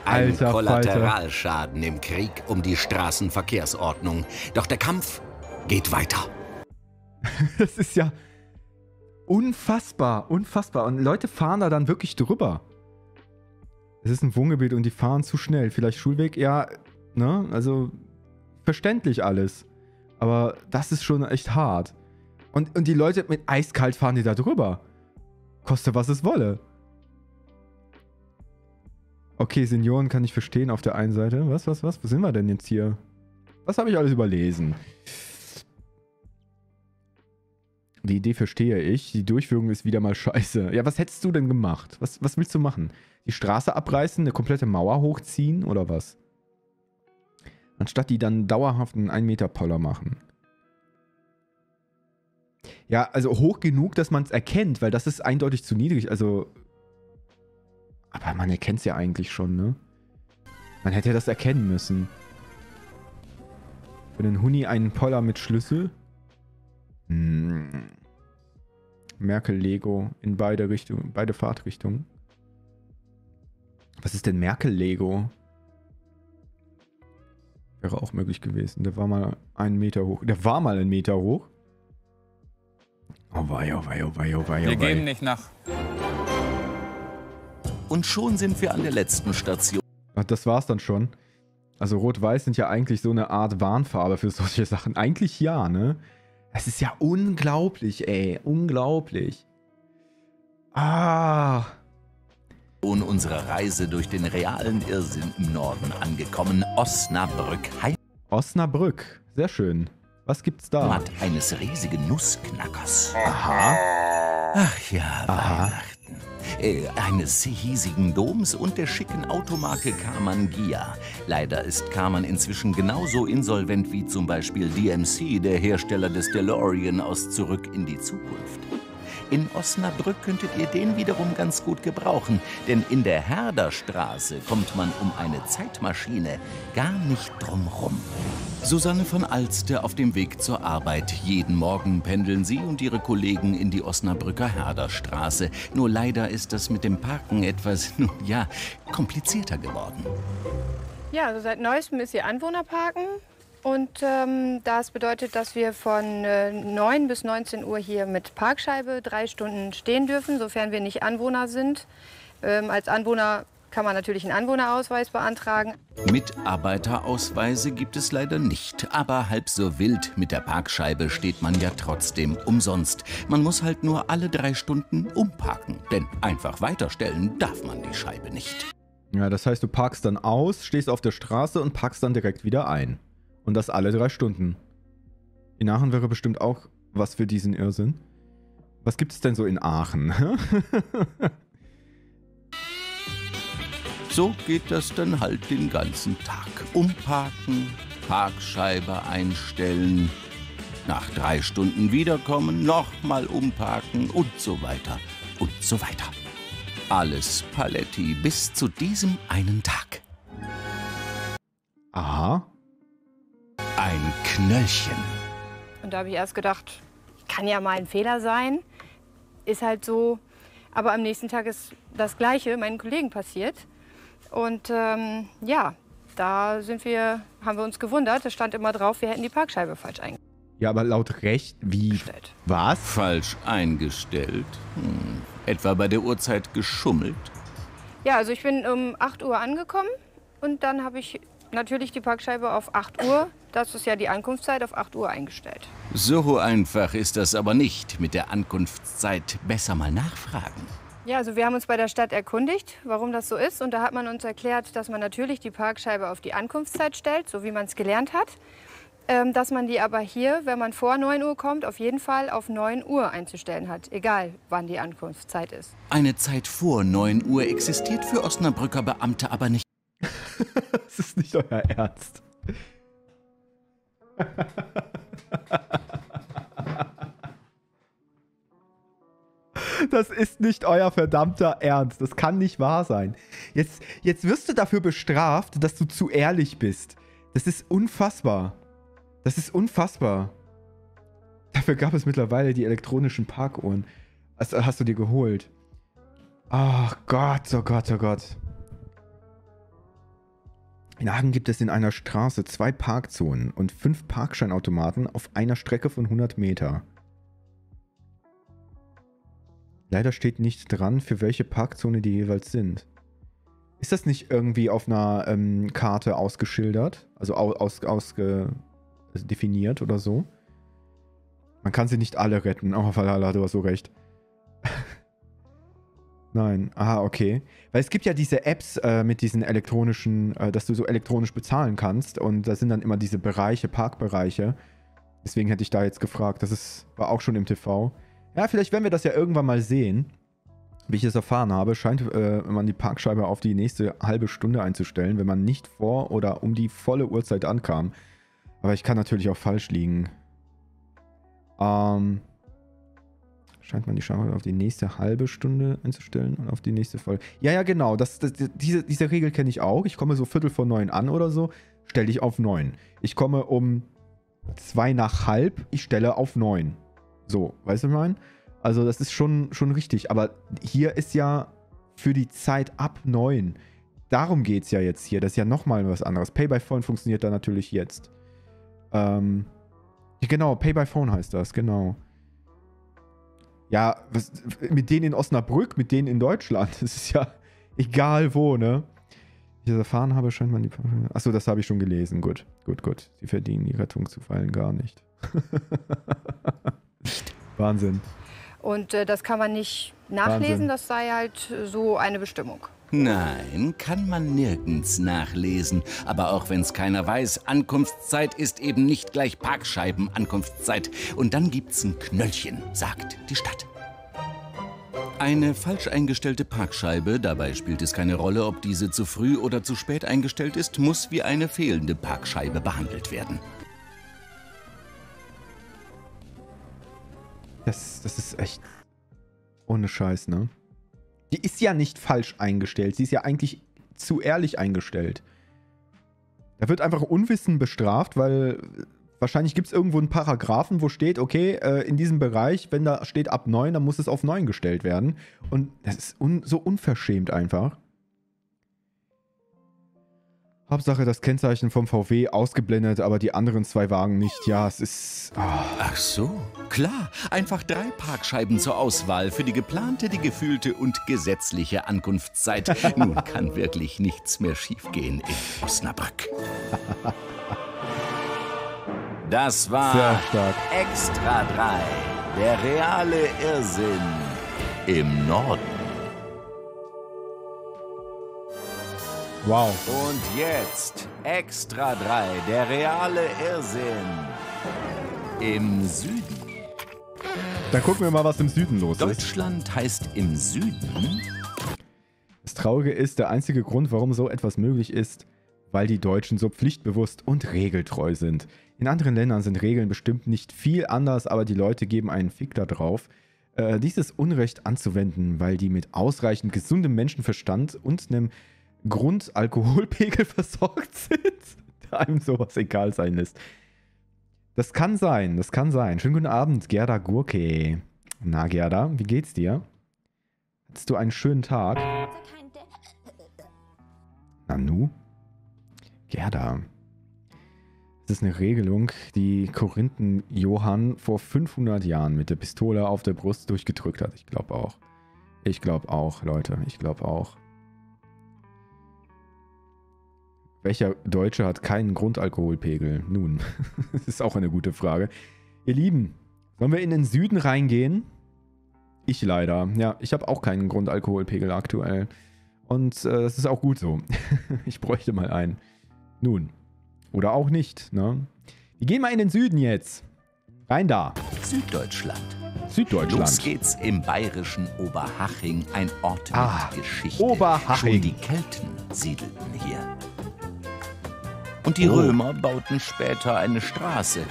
Ein Alter Falter. Kollateralschaden im Krieg um die Straßenverkehrsordnung. Doch der Kampf geht weiter. Das ist ja unfassbar, unfassbar. Und Leute fahren da dann wirklich drüber. Es ist ein Wohngebiet und die fahren zu schnell. Vielleicht Schulweg, ja, ne? Also verständlich alles. Aber das ist schon echt hart. Und, und die Leute mit eiskalt fahren die da drüber. Koste was es wolle. Okay, Senioren kann ich verstehen auf der einen Seite. Was, was, was? Wo sind wir denn jetzt hier? Was habe ich alles überlesen? Die Idee verstehe ich. Die Durchführung ist wieder mal scheiße. Ja, was hättest du denn gemacht? Was, was willst du machen? Die Straße abreißen, eine komplette Mauer hochziehen oder was? Anstatt die dann dauerhaft einen 1 Meter Poller machen. Ja, also hoch genug, dass man es erkennt, weil das ist eindeutig zu niedrig. Also. Aber man erkennt es ja eigentlich schon, ne? Man hätte das erkennen müssen. Für den Huni einen Poller mit Schlüssel. Hm. Merkel Lego in beide Richtungen, beide Fahrtrichtungen. Was ist denn Merkel Lego? Wäre auch möglich gewesen. Der war mal einen Meter hoch. Der war mal einen Meter hoch. Oh wei, oh wei, oh wei, oh wei, Wir oh wei. geben nicht nach. Und schon sind wir an der letzten Station. Ach, das war's dann schon. Also Rot-Weiß sind ja eigentlich so eine Art Warnfarbe für solche Sachen. Eigentlich ja, ne? Es ist ja unglaublich, ey. Unglaublich. Ah. Und unsere Reise durch den realen Irrsinn im Norden angekommen. Osnabrück, Osnabrück. Sehr schön. Was gibt's da? Heimat eines riesigen Nussknackers. Aha. Ach ja, Weihnachten. Äh, eines hiesigen Doms und der schicken Automarke Karmann Gia. Leider ist Karmann inzwischen genauso insolvent wie zum Beispiel DMC, der Hersteller des DeLorean aus Zurück in die Zukunft. In Osnabrück könntet ihr den wiederum ganz gut gebrauchen, denn in der Herderstraße kommt man um eine Zeitmaschine gar nicht drum rum. Susanne von Alste auf dem Weg zur Arbeit. Jeden Morgen pendeln sie und ihre Kollegen in die Osnabrücker Herderstraße. Nur leider ist das mit dem Parken etwas, nun ja, komplizierter geworden. Ja, also seit neuestem ist hier Anwohnerparken. Und ähm, das bedeutet, dass wir von äh, 9 bis 19 Uhr hier mit Parkscheibe drei Stunden stehen dürfen, sofern wir nicht Anwohner sind. Ähm, als Anwohner kann man natürlich einen Anwohnerausweis beantragen. Mitarbeiterausweise gibt es leider nicht, aber halb so wild mit der Parkscheibe steht man ja trotzdem umsonst. Man muss halt nur alle drei Stunden umparken, denn einfach weiterstellen darf man die Scheibe nicht. Ja, das heißt, du parkst dann aus, stehst auf der Straße und parkst dann direkt wieder ein. Und das alle drei Stunden. In Aachen wäre bestimmt auch was für diesen Irrsinn. Was gibt es denn so in Aachen? So geht das dann halt den ganzen Tag. Umparken, Parkscheibe einstellen, nach drei Stunden wiederkommen, nochmal umparken und so weiter und so weiter. Alles Paletti bis zu diesem einen Tag. Aha. Ein Knöllchen. Und da habe ich erst gedacht, kann ja mal ein Fehler sein. Ist halt so. Aber am nächsten Tag ist das Gleiche meinen Kollegen passiert. Und ähm, ja, da sind wir, haben wir uns gewundert. Da stand immer drauf, wir hätten die Parkscheibe falsch eingestellt. Ja, aber laut Recht, wie. Was? Falsch eingestellt? Hm. Etwa bei der Uhrzeit geschummelt? Ja, also ich bin um 8 Uhr angekommen und dann habe ich natürlich die Parkscheibe auf 8 Uhr, das ist ja die Ankunftszeit, auf 8 Uhr eingestellt. So einfach ist das aber nicht mit der Ankunftszeit. Besser mal nachfragen. Ja, also wir haben uns bei der Stadt erkundigt, warum das so ist. Und da hat man uns erklärt, dass man natürlich die Parkscheibe auf die Ankunftszeit stellt, so wie man es gelernt hat. Ähm, dass man die aber hier, wenn man vor 9 Uhr kommt, auf jeden Fall auf 9 Uhr einzustellen hat, egal wann die Ankunftszeit ist. Eine Zeit vor 9 Uhr existiert für Osnabrücker Beamte aber nicht. das ist nicht euer Ernst. Das ist nicht euer verdammter Ernst. Das kann nicht wahr sein. Jetzt, jetzt wirst du dafür bestraft, dass du zu ehrlich bist. Das ist unfassbar. Das ist unfassbar. Dafür gab es mittlerweile die elektronischen Parkuhren. Das hast du dir geholt. Ach Gott, oh Gott, oh Gott. In Hagen gibt es in einer Straße zwei Parkzonen und fünf Parkscheinautomaten auf einer Strecke von 100 Meter. Leider steht nicht dran, für welche Parkzone die jeweils sind. Ist das nicht irgendwie auf einer ähm, Karte ausgeschildert? Also aus, also oder so? Man kann sie nicht alle retten. Oh, Valhalla, du hast so recht. Nein. Aha, okay. Weil es gibt ja diese Apps äh, mit diesen elektronischen, äh, dass du so elektronisch bezahlen kannst. Und da sind dann immer diese Bereiche, Parkbereiche. Deswegen hätte ich da jetzt gefragt. Das ist, war auch schon im TV. Ja, vielleicht werden wir das ja irgendwann mal sehen. Wie ich es erfahren habe, scheint äh, man die Parkscheibe auf die nächste halbe Stunde einzustellen, wenn man nicht vor oder um die volle Uhrzeit ankam. Aber ich kann natürlich auch falsch liegen. Ähm, scheint man die Scheibe auf die nächste halbe Stunde einzustellen und auf die nächste voll. Ja, ja, genau. Das, das, diese, diese Regel kenne ich auch. Ich komme so Viertel vor neun an oder so, stelle ich auf neun. Ich komme um zwei nach halb, ich stelle auf neun. So, weißt du, was ich meine? Also, das ist schon, schon richtig. Aber hier ist ja für die Zeit ab 9. Darum geht es ja jetzt hier. Das ist ja nochmal was anderes. Pay by Phone funktioniert da natürlich jetzt. Ähm, genau, Pay by Phone heißt das, genau. Ja, was, mit denen in Osnabrück, mit denen in Deutschland. Das ist ja egal wo, ne? Wie ich das erfahren habe, scheint man die. Achso, das habe ich schon gelesen. Gut, gut, gut. Sie verdienen die Rettung zu fallen gar nicht. Wahnsinn. Und äh, das kann man nicht nachlesen, Wahnsinn. das sei halt so eine Bestimmung. Nein, kann man nirgends nachlesen. Aber auch wenn's keiner weiß, Ankunftszeit ist eben nicht gleich Parkscheiben-Ankunftszeit. Und dann gibt's ein Knöllchen, sagt die Stadt. Eine falsch eingestellte Parkscheibe, dabei spielt es keine Rolle, ob diese zu früh oder zu spät eingestellt ist, muss wie eine fehlende Parkscheibe behandelt werden. Das, das ist echt ohne Scheiß, ne? Die ist ja nicht falsch eingestellt. Sie ist ja eigentlich zu ehrlich eingestellt. Da wird einfach Unwissen bestraft, weil wahrscheinlich gibt es irgendwo einen Paragraphen, wo steht, okay, äh, in diesem Bereich, wenn da steht ab 9, dann muss es auf 9 gestellt werden. Und das ist un so unverschämt einfach. Hauptsache das Kennzeichen vom VW ausgeblendet, aber die anderen zwei Wagen nicht. Ja, es ist... ah. Ach so, klar. Einfach drei Parkscheiben zur Auswahl für die geplante, die gefühlte und gesetzliche Ankunftszeit. Nun kann wirklich nichts mehr schiefgehen in Osnabrück. Das war. Extra 3, der reale Irrsinn im Norden. Wow. Und jetzt Extra 3, der reale Irrsinn im Süden. Dann gucken wir mal, was im Süden los ist. Deutschland heißt im Süden Das Traurige ist, der einzige Grund, warum so etwas möglich ist, weil die Deutschen so pflichtbewusst und regeltreu sind. In anderen Ländern sind Regeln bestimmt nicht viel anders, aber die Leute geben einen Fick da drauf, äh, dieses Unrecht anzuwenden, weil die mit ausreichend gesundem Menschenverstand und einem Grundalkoholpegel versorgt sind, der einem sowas egal sein lässt. Das kann sein, das kann sein. Schönen guten Abend, Gerda Gurke. Na, Gerda, wie geht's dir? Hattest du einen schönen Tag? Nanu? Gerda. Das ist eine Regelung, die Korinthen Johann vor 500 Jahren mit der Pistole auf der Brust durchgedrückt hat. Ich glaube auch. Ich glaube auch, Leute. Ich glaube auch. Welcher Deutsche hat keinen Grundalkoholpegel? Nun, das ist auch eine gute Frage. Ihr Lieben, wollen wir in den Süden reingehen? Ich leider. Ja, ich habe auch keinen Grundalkoholpegel aktuell. Und äh, das ist auch gut so. ich bräuchte mal einen. Nun. Oder auch nicht, ne? Wir gehen mal in den Süden jetzt. Rein da. Süddeutschland. Süddeutschland. Los geht's im bayerischen Oberhaching, ein Ort Ah, mit Geschichte. Oberhaching. Schon die Kelten siedelten hier. Und die Oh. Römer bauten später eine Straße.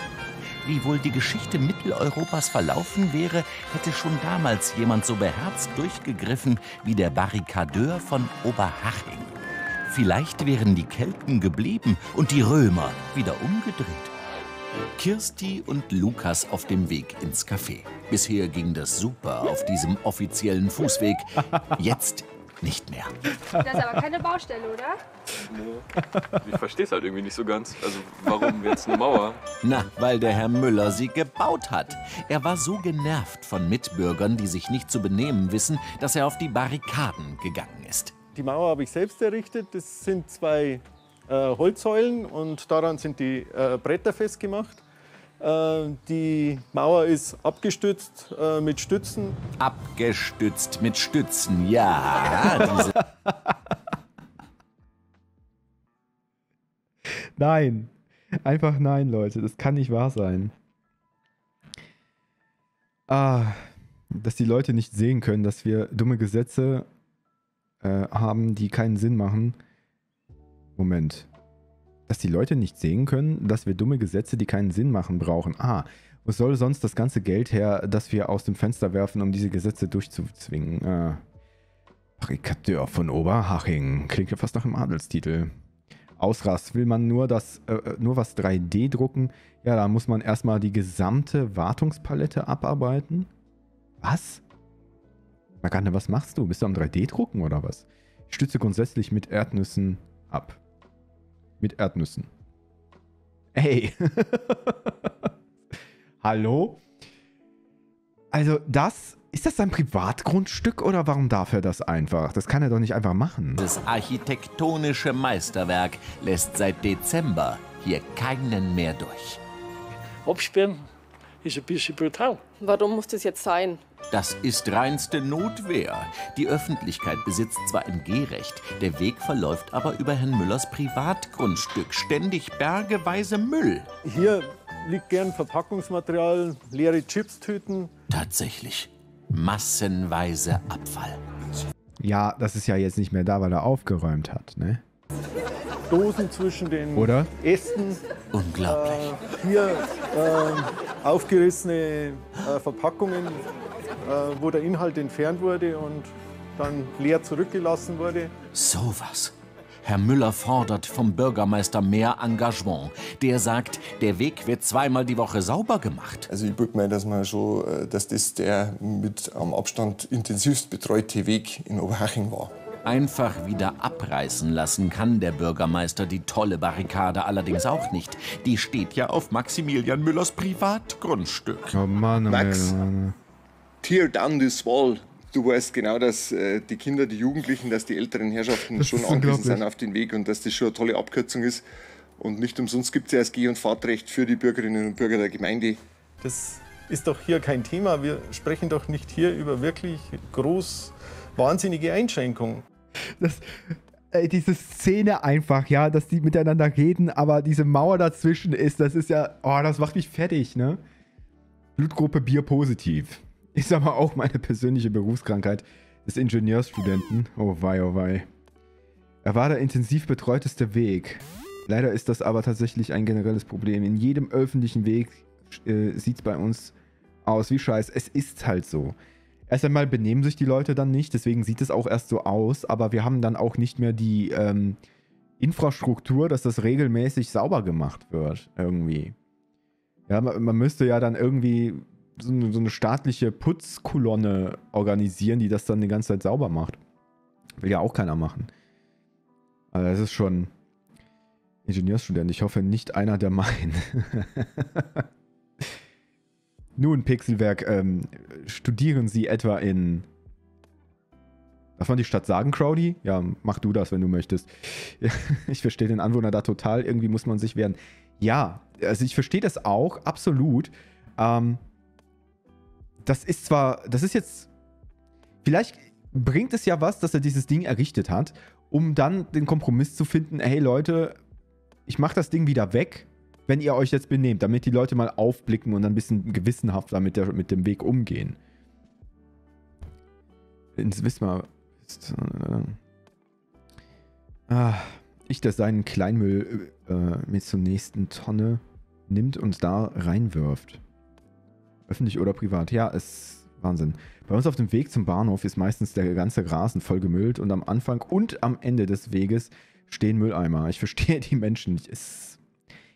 Wie wohl die Geschichte Mitteleuropas verlaufen wäre, hätte schon damals jemand so beherzt durchgegriffen wie der Barrikadeur von Oberhaching. Vielleicht wären die Kelten geblieben und die Römer wieder umgedreht. Kirsti und Lukas auf dem Weg ins Café. Bisher ging das super auf diesem offiziellen Fußweg. Jetzt nicht mehr. Das ist aber keine Baustelle, oder? Ich verstehe es halt irgendwie nicht so ganz. Also warum jetzt eine Mauer? Na, weil der Herr Müller sie gebaut hat. Er war so genervt von Mitbürgern, die sich nicht zu benehmen wissen, dass er auf die Barrikaden gegangen ist. Die Mauer habe ich selbst errichtet. Das sind zwei äh, Holzsäulen und daran sind die äh, Bretter festgemacht. Äh, die Mauer ist abgestützt äh, mit Stützen. Abgestützt mit Stützen, ja. Diese Nein. Einfach nein, Leute. Das kann nicht wahr sein. Ah, dass die Leute nicht sehen können, dass wir dumme Gesetze äh, haben, die keinen Sinn machen. Moment. Dass die Leute nicht sehen können, dass wir dumme Gesetze, die keinen Sinn machen, brauchen. Ah, wo soll sonst das ganze Geld her, das wir aus dem Fenster werfen, um diese Gesetze durchzuzwingen? Äh, von Oberhaching. Klingt ja fast nach einem Adelstitel. Ausrast. Will man nur das, äh, äh, nur was 3D drucken? Ja, da muss man erstmal die gesamte Wartungspalette abarbeiten. Was? Magane, was machst du? Bist du am 3D-Drucken oder was? Ich stütze grundsätzlich mit Erdnüssen ab. Mit Erdnüssen. Ey. Hallo? Also das, ist das sein Privatgrundstück oder warum darf er das einfach? Das kann er doch nicht einfach machen. Das architektonische Meisterwerk lässt seit Dezember hier keinen mehr durch. Absperren ist ein bisschen brutal. Warum muss das jetzt sein? Das ist reinste Notwehr. Die Öffentlichkeit besitzt zwar ein Gehrecht, der Weg verläuft aber über Herrn Müllers Privatgrundstück. Ständig bergeweise Müll. Hier liegt gern Verpackungsmaterial, leere Chipstüten. Tatsächlich. Massenweise Abfall. Ja, das ist ja jetzt nicht mehr da, weil er aufgeräumt hat, ne? Dosen zwischen den Oder? Ästen. Unglaublich. Äh, hier äh, aufgerissene äh, Verpackungen, wo der Inhalt entfernt wurde und dann leer zurückgelassen wurde. Sowas. Herr Müller fordert vom Bürgermeister mehr Engagement. Der sagt, der Weg wird zweimal die Woche sauber gemacht. Also ich bück mir, dass man schon, äh, dass das der mit am Abstand intensivst betreute Weg in Oberhaching war. Einfach wieder abreißen lassen kann der Bürgermeister die tolle Barrikade allerdings auch nicht. Die steht ja auf Maximilian Müllers Privatgrundstück. Oh Mann, oh Max. Mann. Tear down this wall. Du weißt genau, dass äh, die Kinder, die Jugendlichen, dass die älteren Herrschaften Das schon angewiesen sind auf den Weg und dass das schon eine tolle Abkürzung ist. Und nicht umsonst gibt es ja das Geh- und Fahrtrecht für die Bürgerinnen und Bürger der Gemeinde. Das ist doch hier kein Thema. Wir sprechen doch nicht hier über wirklich groß wahnsinnige Einschränkungen. Das, ey, diese Szene einfach, ja, dass die miteinander reden, aber diese Mauer dazwischen ist, das ist ja, oh, das macht mich fertig, ne? Blutgruppe Bier positiv. Ist aber auch meine persönliche Berufskrankheit des Ingenieurstudenten. Oh wei, oh wei. Er war der intensiv betreuteste Weg. Leider ist das aber tatsächlich ein generelles Problem. In jedem öffentlichen Weg äh, sieht es bei uns aus wie Scheiß. Es ist halt so. Erst einmal benehmen sich die Leute dann nicht, deswegen sieht es auch erst so aus, aber wir haben dann auch nicht mehr die ähm, Infrastruktur, dass das regelmäßig sauber gemacht wird, irgendwie. Ja, man, man müsste ja dann irgendwie so eine, so eine staatliche Putzkolonne organisieren, die das dann die ganze Zeit sauber macht. Will ja auch keiner machen. Also das ist schon Ingenieursstudent. Ich hoffe nicht einer der meinen. Nun, Pixelwerk, ähm, studieren Sie etwa in. Darf man die Stadt sagen, Crowdy? Ja, mach du das, wenn du möchtest. Ich verstehe den Anwohner da total. Irgendwie muss man sich wehren. Ja, also ich verstehe das auch, absolut. Ähm, das ist zwar, das ist jetzt, vielleicht bringt es ja was, dass er dieses Ding errichtet hat, um dann den Kompromiss zu finden, hey Leute, ich mache das Ding wieder weg, wenn ihr euch jetzt benehmt, damit die Leute mal aufblicken und ein bisschen gewissenhafter mit, der, mit dem Weg umgehen. Ins Wismar ist, äh, ah, ich, der seinen Kleinmüll äh, mit zur nächsten Tonne nimmt und da reinwirft. Öffentlich oder privat. Ja, ist Wahnsinn. Bei uns auf dem Weg zum Bahnhof ist meistens der ganze Rasen voll gemüllt und am Anfang und am Ende des Weges stehen Mülleimer. Ich verstehe die Menschen nicht. Es,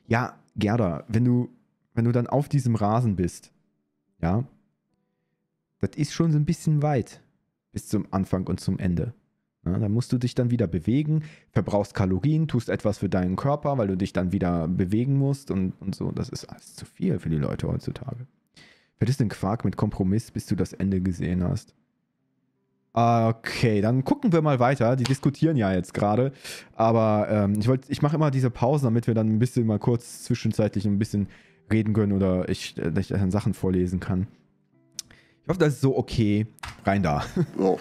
ja, Gerda, wenn du, wenn du dann auf diesem Rasen bist, ja, das ist schon so ein bisschen weit bis zum Anfang und zum Ende. Ja, da musst du dich dann wieder bewegen, verbrauchst Kalorien, tust etwas für deinen Körper, weil du dich dann wieder bewegen musst und, und so. Das ist alles zu viel für die Leute heutzutage. Vergiss den Quark mit Kompromiss, bis du das Ende gesehen hast. Okay, dann gucken wir mal weiter. Die diskutieren ja jetzt gerade. Aber ähm, ich, wollt, ich mache immer diese Pausen, damit wir dann ein bisschen mal kurz zwischenzeitlich ein bisschen reden können oder ich, äh, ich dann Sachen vorlesen kann. Ich hoffe, das ist so okay. Rein da. Ja.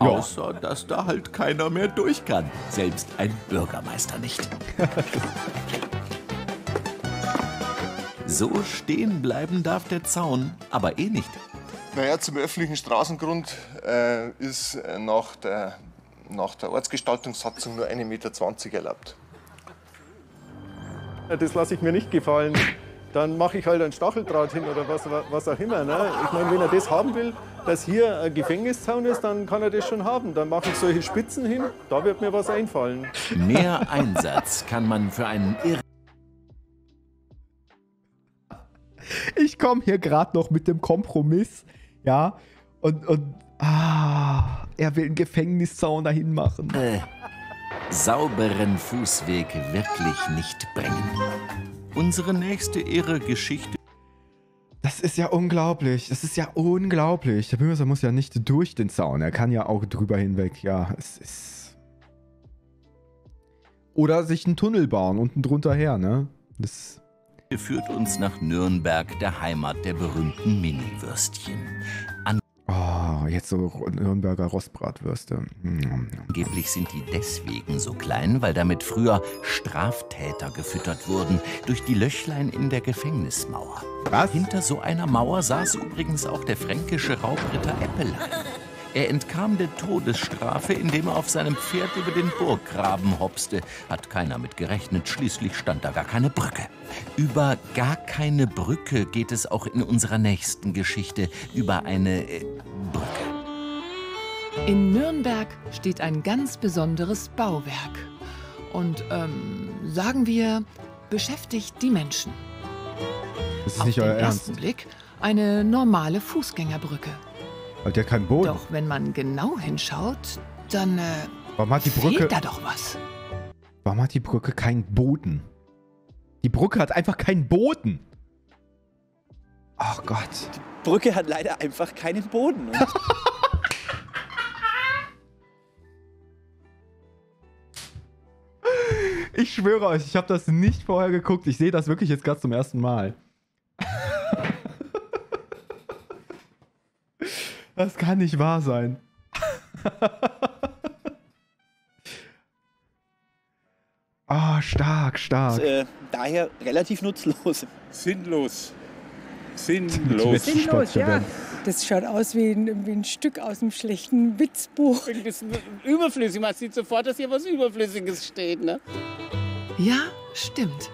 Außer, dass da halt keiner mehr durch kann. Selbst ein Bürgermeister nicht. so stehen bleiben darf der Zaun, aber eh nicht. Naja, zum öffentlichen Straßengrund äh, ist nach der, nach der Ortsgestaltungssatzung nur 1,20 Meter erlaubt. Das lasse ich mir nicht gefallen. Dann mache ich halt einen Stacheldraht hin oder was, was auch immer. Ne? Ich meine, wenn er das haben will, dass hier ein Gefängniszaun ist, dann kann er das schon haben. Dann mache ich solche Spitzen hin, da wird mir was einfallen. Mehr Einsatz kann man für einen Irr Ich komme hier gerade noch mit dem Kompromiss ja, und, und ah, er will einen Gefängniszaun dahin machen. Äh, sauberen Fußweg wirklich nicht bringen. Unsere nächste irre Geschichte. Das ist ja unglaublich. Das ist ja unglaublich. Der Bürger muss ja nicht durch den Zaun. Er kann ja auch drüber hinweg. Ja, es ist. Oder sich einen Tunnel bauen unten drunter her, ne? Das führt uns nach Nürnberg, der Heimat der berühmten Mini-Würstchen. Oh, jetzt so Nürnberger Rostbratwürste. Mm. Angeblich sind die deswegen so klein, weil damit früher Straftäter gefüttert wurden durch die Löchlein in der Gefängnismauer. Was? Hinter so einer Mauer saß übrigens auch der fränkische Raubritter Eppelein. Er entkam der Todesstrafe, indem er auf seinem Pferd über den Burggraben hopste. Hat keiner mit gerechnet, schließlich stand da gar keine Brücke. Über gar keine Brücke geht es auch in unserer nächsten Geschichte, über eine äh, Brücke. In Nürnberg steht ein ganz besonderes Bauwerk. Und, ähm, sagen wir, beschäftigt die Menschen. Das ist Auf nicht den euer Ernst. ersten Blick eine normale Fußgängerbrücke. Hat der keinen Boden? Doch wenn man genau hinschaut, dann äh, Warum hat die Brücke. fehlt da doch was. Warum hat die Brücke keinen Boden? Die Brücke hat einfach keinen Boden. Ach Gott. Die Brücke hat leider einfach keinen Boden. Ich schwöre euch, ich habe das nicht vorher geguckt. Ich sehe das wirklich jetzt gerade zum ersten Mal. Das kann nicht wahr sein. Ah, stark, stark. äh, daher relativ nutzlos. Sinnlos. Sinnlos, ja. Das schaut aus wie ein, wie ein Stück aus einem schlechten Witzbuch. Überflüssig. Man sieht sofort, dass hier was Überflüssiges steht. Ne? Ja, stimmt.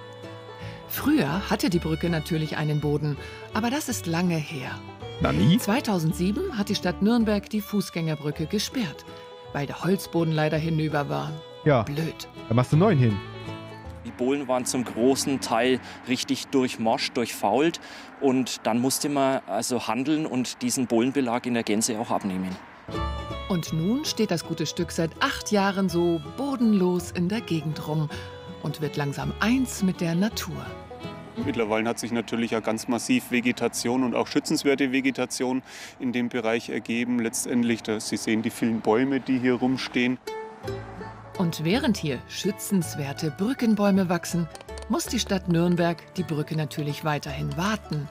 Früher hatte die Brücke natürlich einen Boden, aber das ist lange her. Nani? 2007 hat die Stadt Nürnberg die Fußgängerbrücke gesperrt, weil der Holzboden leider hinüber war. Ja. Blöd. Da machst du neun hin. Die Bohlen waren zum großen Teil richtig durchmoscht, durchfault und dann musste man also handeln und diesen Bohlenbelag in der Gänze auch abnehmen. Und nun steht das gute Stück seit acht Jahren so bodenlos in der Gegend rum und wird langsam eins mit der Natur. Mittlerweile hat sich natürlich ja ganz massiv Vegetation und auch schützenswerte Vegetation in dem Bereich ergeben. Letztendlich, da, Sie sehen die vielen Bäume, die hier rumstehen. Und während hier schützenswerte Brückenbäume wachsen, muss die Stadt Nürnberg die Brücke natürlich weiterhin warten.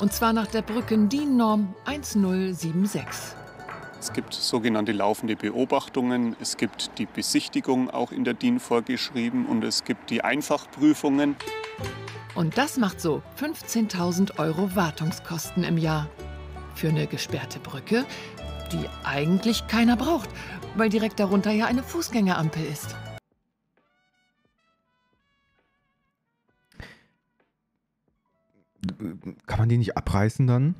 Und zwar nach der Brücken-DIN-Norm 1076. Es gibt sogenannte laufende Beobachtungen, es gibt die Besichtigung auch in der DIN vorgeschrieben und es gibt die Einfachprüfungen. Und das macht so 15.000 Euro Wartungskosten im Jahr. Für eine gesperrte Brücke, die eigentlich keiner braucht, weil direkt darunter ja eine Fußgängerampel ist. Kann man die nicht abreißen dann?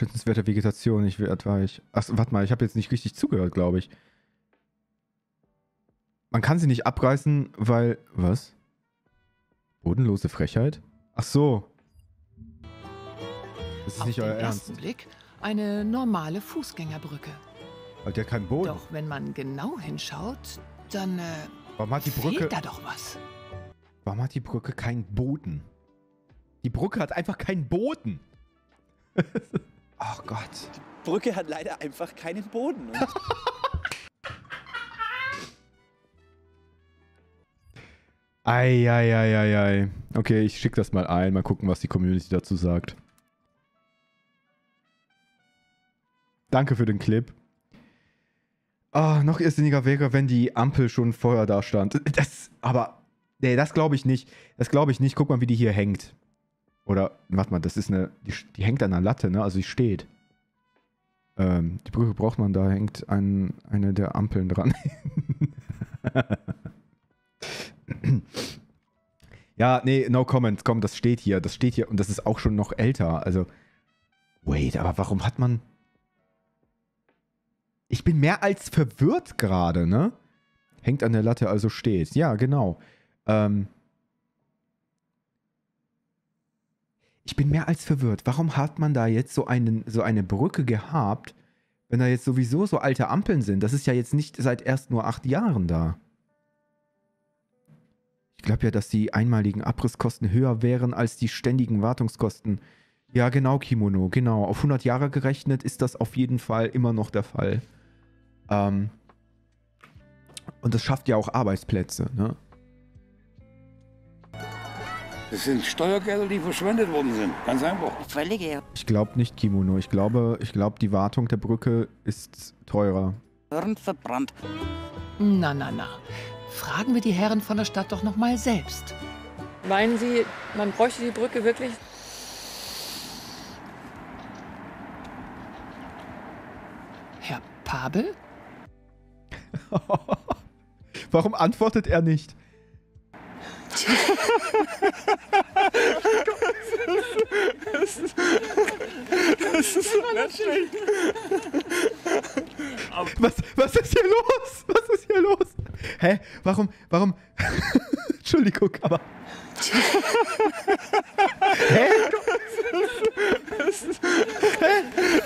Schützenswerte Vegetation, ich will etwa ich. Ach, warte mal, ich habe jetzt nicht richtig zugehört, glaube ich. Man kann sie nicht abreißen, weil. Was? Bodenlose Frechheit? Ach so. Das ist Auf nicht den euer ersten Ernst. Blick eine normale Fußgängerbrücke. Hat der keinen Boden? Doch wenn man genau hinschaut, dann äh, Warum hat die Brücke. fehlt da doch was. Warum hat die Brücke keinen Boden? Die Brücke hat einfach keinen Boden. Ach Gott. Brücke hat leider einfach keinen Boden. Eieieiei. Okay, ich schicke das mal ein. Mal gucken, was die Community dazu sagt. Danke für den Clip. Ah, noch irrsinniger wäre, wenn die Ampel schon vorher da stand. Das, aber, nee, das glaube ich nicht. Das glaube ich nicht. Guck mal, wie die hier hängt. Oder, warte mal, das ist eine, die, die hängt an einer Latte, ne? Also die steht. Ähm, die Brücke braucht man, da hängt ein, eine der Ampeln dran. ja, nee, no comment. Komm, das steht hier. Das steht hier und das ist auch schon noch älter. Also, wait, aber warum hat man. Ich bin mehr als verwirrt gerade, ne? Hängt an der Latte, also steht. Ja, genau. Ähm. Ich bin mehr als verwirrt. Warum hat man da jetzt so, einen, so eine Brücke gehabt, wenn da jetzt sowieso so alte Ampeln sind? Das ist ja jetzt nicht seit erst nur acht Jahren da. Ich glaube ja, dass die einmaligen Abrisskosten höher wären als die ständigen Wartungskosten. Ja, genau, Kimono, genau. Auf 100 Jahre gerechnet ist das auf jeden Fall immer noch der Fall. Ähm und das schafft ja auch Arbeitsplätze, ne? Das sind Steuergelder, die verschwendet worden sind. Ganz einfach. Völlig Ich glaube nicht, Kimono. Ich glaube, ich glaube, die Wartung der Brücke ist teurer. hirnverbrannt. Na, na, na. Fragen wir die Herren von der Stadt doch noch mal selbst. Meinen Sie, man bräuchte die Brücke wirklich? Herr Pabel? Warum antwortet er nicht? Das ist, das ist nicht schlecht. Was, was ist hier los? Was ist hier los? Hä? Warum? Warum? Entschuldigung, aber. Hä? Das ist,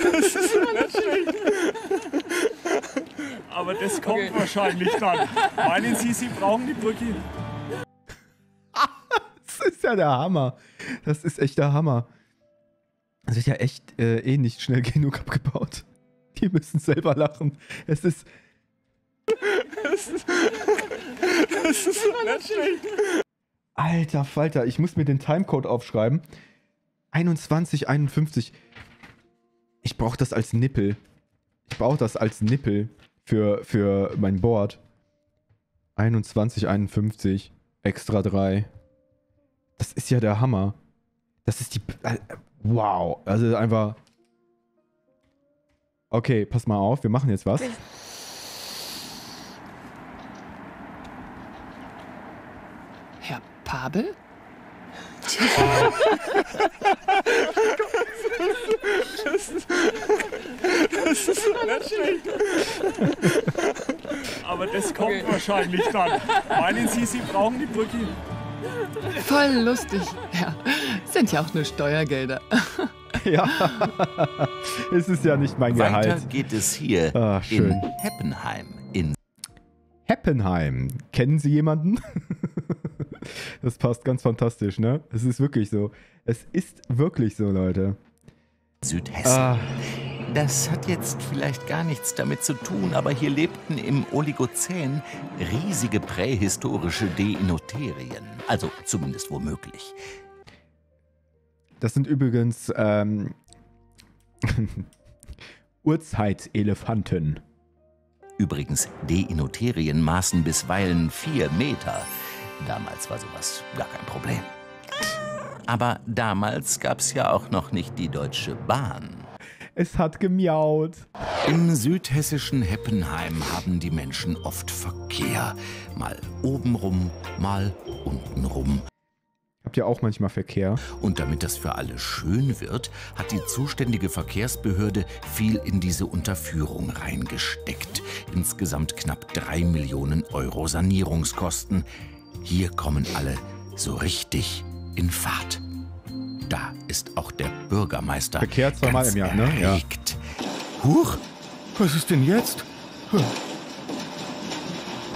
das ist nicht schlecht. Aber das kommt wahrscheinlich dann. Meinen Sie, Sie brauchen die Brücke? Das ist ja der Hammer. Das ist echt der Hammer. Das wird ja echt äh, eh nicht schnell genug abgebaut. Die müssen selber lachen. Es ist. Das ist, das ist nicht schlecht. Alter Falter, ich muss mir den Timecode aufschreiben. 2151. Ich brauche das als Nippel. Ich brauche das als Nippel für, für mein Board. 2151 extra 3. Das ist ja der Hammer. Das ist die. äh, Wow. Also einfach. Okay, pass mal auf, wir machen jetzt was. Herr Pabel? Das ist, das ist nicht schlecht. Aber das kommt Okay. wahrscheinlich dann. Meinen Sie, Sie brauchen die Brücke? Voll lustig. Ja, sind ja auch nur Steuergelder. Ja, es ist ja nicht mein Weiter Gehalt. geht es hier Ah, schön. in Heppenheim in Heppenheim. Kennen Sie jemanden? das passt ganz fantastisch, ne? Es ist wirklich so. Es ist wirklich so, Leute. Südhessen. Ah. Das hat jetzt vielleicht gar nichts damit zu tun, aber hier lebten im Oligozän riesige prähistorische Deinoterien. Also zumindest womöglich. Das sind übrigens ähm, Urzeitelefanten. Übrigens, Deinoterien maßen bisweilen vier Meter. Damals war sowas gar kein Problem. Aber damals gab es ja auch noch nicht die Deutsche Bahn. Es hat gemiaut. Im südhessischen Heppenheim haben die Menschen oft Verkehr. Mal obenrum, mal untenrum. Habt ihr auch manchmal Verkehr? Und damit das für alle schön wird, hat die zuständige Verkehrsbehörde viel in diese Unterführung reingesteckt. Insgesamt knapp drei Millionen Euro Sanierungskosten. Hier kommen alle so richtig in Fahrt. Da ist auch der Bürgermeister. Verkehr zweimal ganz im Jahr, ne? Ja. erregt. Huch, was ist denn jetzt?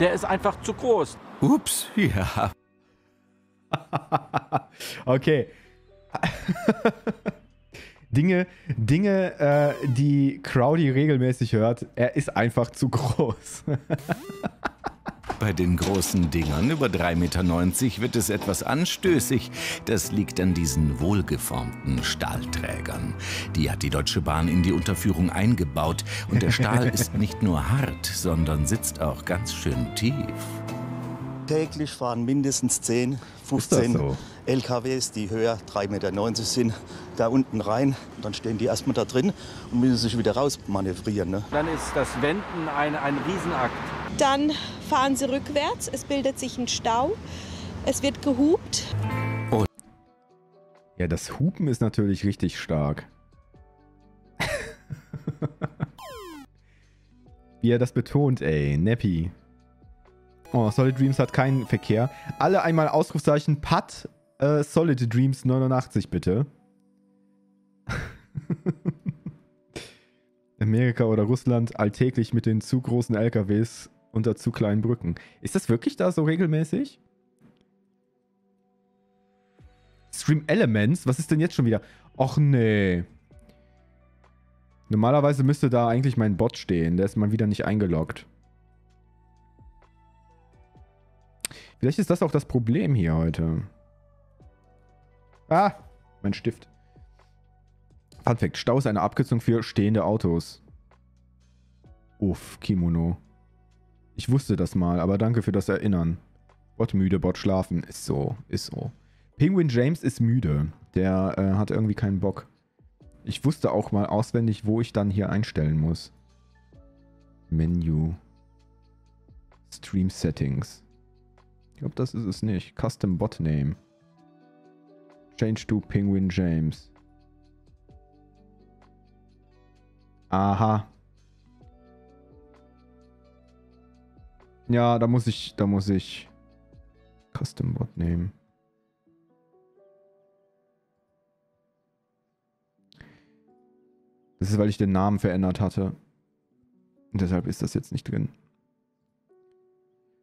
Der ist einfach zu groß. Ups, ja. Okay. Dinge, Dinge, äh, die Crowdy regelmäßig hört. Er ist einfach zu groß. Bei den großen Dingern über 3,90 Meter wird es etwas anstößig. Das liegt an diesen wohlgeformten Stahlträgern. Die hat die Deutsche Bahn in die Unterführung eingebaut. Und der Stahl ist nicht nur hart, sondern sitzt auch ganz schön tief. Täglich fahren mindestens 10, Ist 15 das so? LKWs, die höher 3,90 Meter sind, da unten rein. Und dann stehen die erstmal da drin und müssen sich wieder raus manövrieren. Ne? Dann ist das Wenden ein, ein Riesenakt. Dann fahren sie rückwärts, es bildet sich ein Stau, es wird gehupt. Ja, das Hupen ist natürlich richtig stark. Wie er das betont, ey. Neppy. Oh, Solid Dreams hat keinen Verkehr. Alle einmal Ausrufzeichen Pat äh, Solid Dreams 89, bitte. Amerika oder Russland alltäglich mit den zu großen LKWs unter zu kleinen Brücken. Ist das wirklich da so regelmäßig? Stream Elements? Was ist denn jetzt schon wieder? Och nee. Normalerweise müsste da eigentlich mein Bot stehen. Der ist mal wieder nicht eingeloggt. Vielleicht ist das auch das Problem hier heute. Ah, mein Stift. Fun Fact: Stau ist eine Abkürzung für stehende Autos. Uff, Kimono. Ich wusste das mal, aber danke für das Erinnern. Bot müde, Bot schlafen. Ist so, ist so. Penguin James ist müde. Der äh, hat irgendwie keinen Bock. Ich wusste auch mal auswendig, wo ich dann hier einstellen muss. Menü. Stream Settings. Ich glaube, das ist es nicht. Custom Bot Name. Change to Penguin James. Aha. Ja, da muss ich, da muss ich Custom Bot nehmen. Das ist, weil ich den Namen verändert hatte. Und deshalb ist das jetzt nicht drin.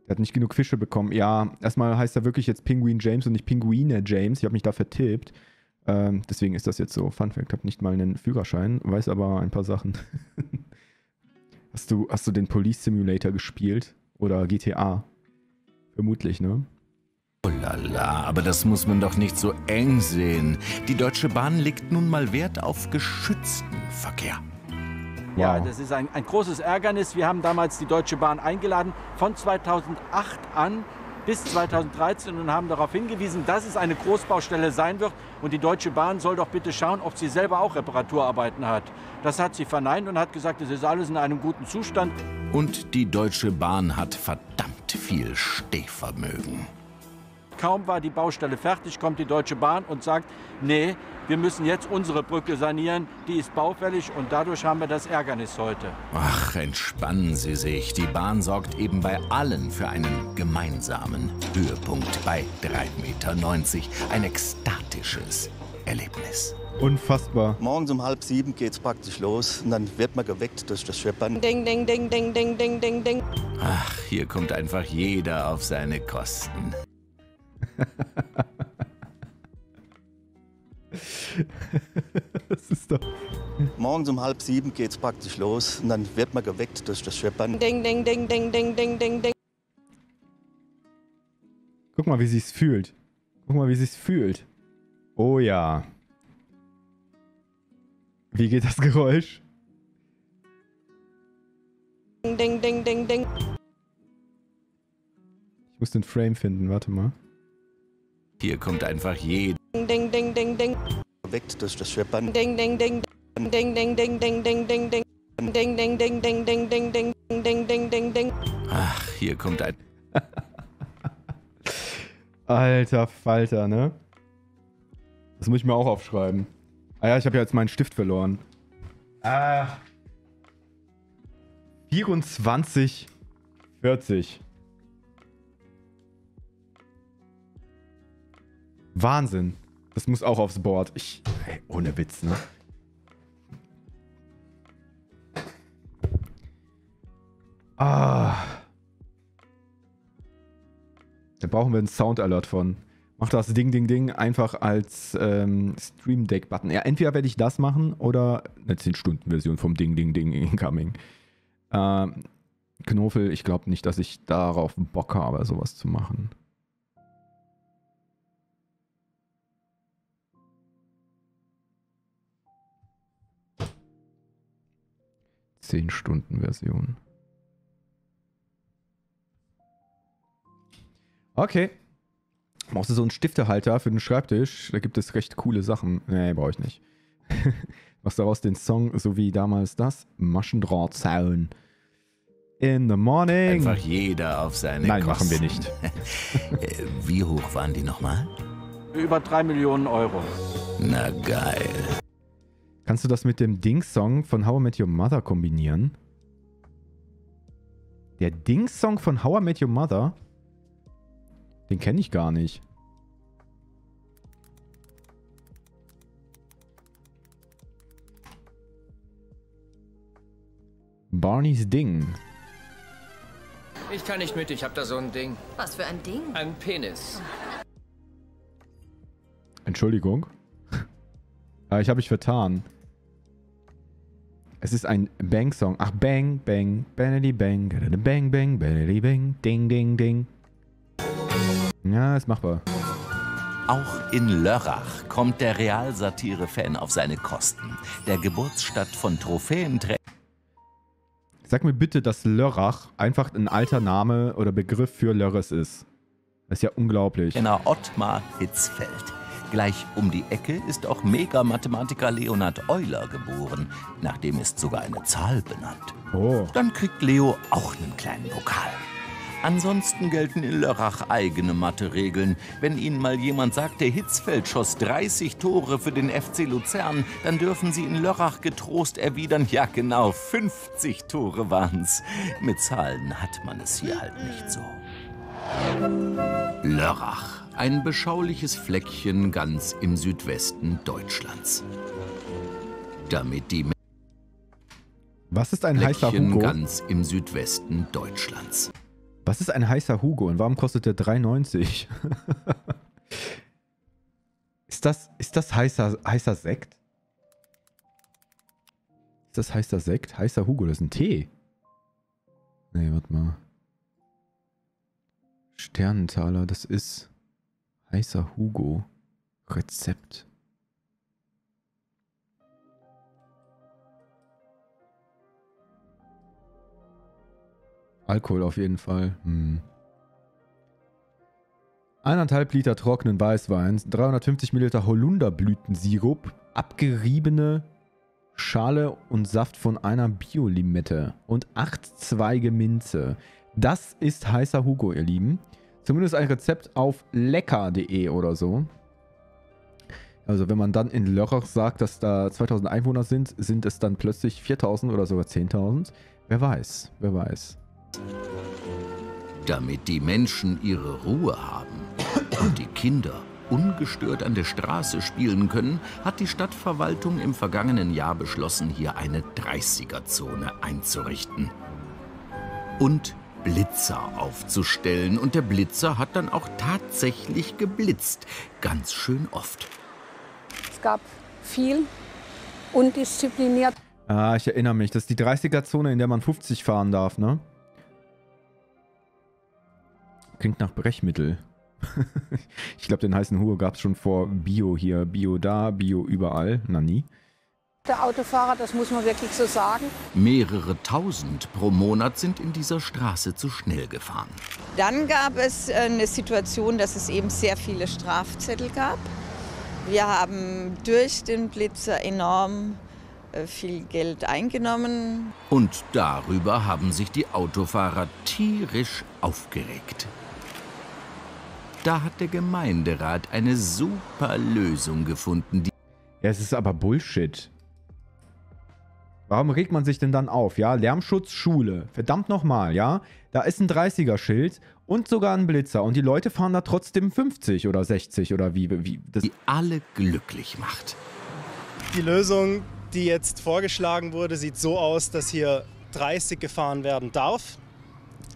Der hat nicht genug Fische bekommen. Ja, erstmal heißt er wirklich jetzt Penguin James und nicht Pinguine James. Ich habe mich da vertippt. Ähm, deswegen ist das jetzt so. Fun Fact, habe nicht mal einen Führerschein, weiß aber ein paar Sachen. hast, du, hast du den Police Simulator gespielt? Oder GTA? Vermutlich, ne? Oh la la, aber das muss man doch nicht so eng sehen. Die Deutsche Bahn legt nun mal Wert auf geschützten Verkehr. Ja, das ist ein, ein großes Ärgernis. Wir haben damals die Deutsche Bahn eingeladen. Von 2008 an bis 2013 und haben darauf hingewiesen, dass es eine Großbaustelle sein wird. Und die Deutsche Bahn soll doch bitte schauen, ob sie selber auch Reparaturarbeiten hat. Das hat sie verneint und hat gesagt, es ist alles in einem guten Zustand. Und die Deutsche Bahn hat verdammt viel Stehvermögen. Kaum war die Baustelle fertig, kommt die Deutsche Bahn und sagt, nee, wir müssen jetzt unsere Brücke sanieren, die ist baufällig und dadurch haben wir das Ärgernis heute. Ach, entspannen Sie sich. Die Bahn sorgt eben bei allen für einen gemeinsamen Höhepunkt bei 3,90 Meter. Ein ekstatisches Erlebnis. Unfassbar. Morgens um halb sieben geht es praktisch los und dann wird man geweckt durch das Scheppern. Ding, ding, ding, ding, ding, ding, ding, ding. Ach, hier kommt einfach jeder auf seine Kosten. Das ist doch. Morgens um halb sieben geht es praktisch los und dann wird man geweckt durch das Scheppern. Ding, ding, ding, ding, ding, ding, ding, ding. Guck mal, wie sich's fühlt. Guck mal, wie sich's fühlt. Oh ja. Wie geht das Geräusch? Ding, ding, ding, ding, ding. Ich muss den Frame finden, warte mal. Hier kommt einfach jeder. Ding, ding, ding, ding, ding. Geweckt durch das Scheppern. Ding, ding, ding, ding, ding, ding, ding, ding, ding, ding, ding. Ding, ding, ding, ding, ding, ding, ding, ding, ding, ding, ding. Ach, hier kommt ein. Alter Falter, ne? Das muss ich mir auch aufschreiben. Ah ja, ich habe ja jetzt meinen Stift verloren. Ah. 24, 40. Wahnsinn. Das muss auch aufs Board. Ich, ey, ohne Witz, ne? Ah. Da brauchen wir einen Sound Alert von. Mach das Ding, Ding, Ding einfach als ähm, Stream Deck Button. Ja, entweder werde ich das machen oder eine 10-Stunden-Version vom Ding, Ding, Ding incoming. Ähm, Knofel, ich glaube nicht, dass ich darauf Bock habe, sowas zu machen. 10-Stunden-Version. Okay. Brauchst du so einen Stiftehalter für den Schreibtisch? Da gibt es recht coole Sachen. Nee, brauche ich nicht. Machst daraus den Song, so wie damals das Maschendrahtzaun. In the morning. Einfach jeder auf seine Nein, Kosten. machen wir nicht. Äh, Wie hoch waren die nochmal? Über 3 Millionen Euro. Na geil. Kannst du das mit dem Ding-Song von How I Met Your Mother kombinieren? Der Ding-Song von How I Met Your Mother? Den kenne ich gar nicht. Barneys Ding. Ich kann nicht mit, ich hab da so ein Ding. Was für ein Ding? Ein Penis. Entschuldigung. Ah, ich habe mich vertan. Es ist ein Bang-Song. Ach, Bang, Bang, Bangity Bang, Bang, Bang, Bangity Bang, Ding, Ding, Ding. Ja, ist machbar. Auch in Lörrach kommt der Realsatire-Fan auf seine Kosten. Der Geburtsstadt von Trophäenträgern. Sag mir bitte, dass Lörrach einfach ein alter Name oder Begriff für Lörres ist. Das ist ja unglaublich. Ottmar Hitzfeld. Gleich um die Ecke ist auch Mega-Mathematiker Leonhard Euler geboren. Nach dem ist sogar eine Zahl benannt. Oh. Dann kriegt Leo auch einen kleinen Pokal. Ansonsten gelten in Lörrach eigene Mathe-Regeln. Wenn Ihnen mal jemand sagt, der Hitzfeld schoss 30 Tore für den FC Luzern, dann dürfen Sie in Lörrach getrost erwidern, ja genau, 50 Tore waren's. Mit Zahlen hat man es hier halt nicht so. Lörrach, ein beschauliches Fleckchen ganz im Südwesten Deutschlands. Damit die Was ist ein heißer Fleckchen Hugo? ganz im Südwesten Deutschlands. Was ist ein heißer Hugo und warum kostet der 3,90? ist das, ist das heißer, heißer Sekt? Ist das heißer Sekt? Heißer Hugo, das ist ein Tee. Nee, warte mal. Sternentaler, das ist heißer Hugo. Rezept. Alkohol auf jeden Fall. Hm. Eineinhalb Liter trockenen Weißweins, 350 Milliliter Holunderblütensirup, abgeriebene Schale und Saft von einer Biolimette und acht Zweige Minze. Das ist heißer Hugo, ihr Lieben. Zumindest ein Rezept auf lecker.de oder so. Also wenn man dann in Lörrach sagt, dass da 2000 Einwohner sind, sind es dann plötzlich 4000 oder sogar 10.000. Wer weiß, wer weiß. Damit die Menschen ihre Ruhe haben und die Kinder ungestört an der Straße spielen können, hat die Stadtverwaltung im vergangenen Jahr beschlossen, hier eine 30er-Zone einzurichten. Und Blitzer aufzustellen. Und der Blitzer hat dann auch tatsächlich geblitzt. Ganz schön oft. Es gab viel undiszipliniert. Ah, ich erinnere mich. Das ist die 30er-Zone, in der man 50 fahren darf, ne? Klingt nach Brechmittel. ich glaube, den heißen Hugo gab es schon vor Bio hier. Bio da, Bio überall. Na nie. Der Autofahrer, das muss man wirklich so sagen. Mehrere tausend pro Monat sind in dieser Straße zu schnell gefahren. Dann gab es äh, eine Situation, dass es eben sehr viele Strafzettel gab. Wir haben durch den Blitzer enorm äh, viel Geld eingenommen. Und darüber haben sich die Autofahrer tierisch aufgeregt. Da hat der Gemeinderat eine super Lösung gefunden, die Ja, es ist aber Bullshit. Warum regt man sich denn dann auf, ja? Lärmschutz, Schule. Verdammt nochmal, ja? Da ist ein 30er-Schild und sogar ein Blitzer und die Leute fahren da trotzdem 50 oder 60 oder wie, wie das die alle glücklich macht. Die Lösung, die jetzt vorgeschlagen wurde, sieht so aus, dass hier 30 gefahren werden darf,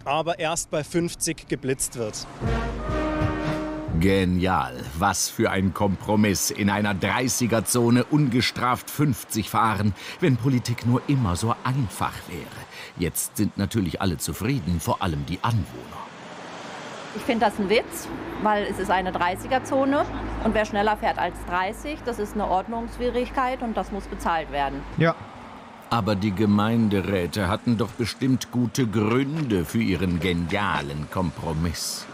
aber erst bei 50 geblitzt wird. Genial. Was für ein Kompromiss. In einer 30er-Zone ungestraft 50 fahren, wenn Politik nur immer so einfach wäre. Jetzt sind natürlich alle zufrieden, vor allem die Anwohner. Ich finde das ein Witz, weil es ist eine 30er-Zone und wer schneller fährt als 30, das ist eine Ordnungswidrigkeit und das muss bezahlt werden. Ja. Aber die Gemeinderäte hatten doch bestimmt gute Gründe für ihren genialen Kompromiss.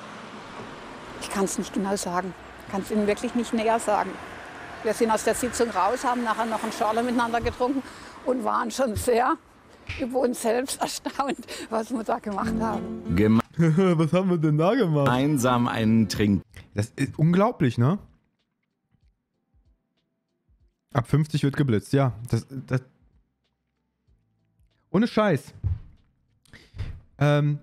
Ich kann es nicht genau sagen. Ich kann es Ihnen wirklich nicht näher sagen. Wir sind aus der Sitzung raus, haben nachher noch einen Schorle miteinander getrunken und waren schon sehr über uns selbst erstaunt, was wir da gemacht haben. Geme Was haben wir denn da gemacht? Einsam einen Trink. Das ist unglaublich, ne? Ab 50 wird geblitzt, ja. Das, das Ohne Scheiß. Ähm,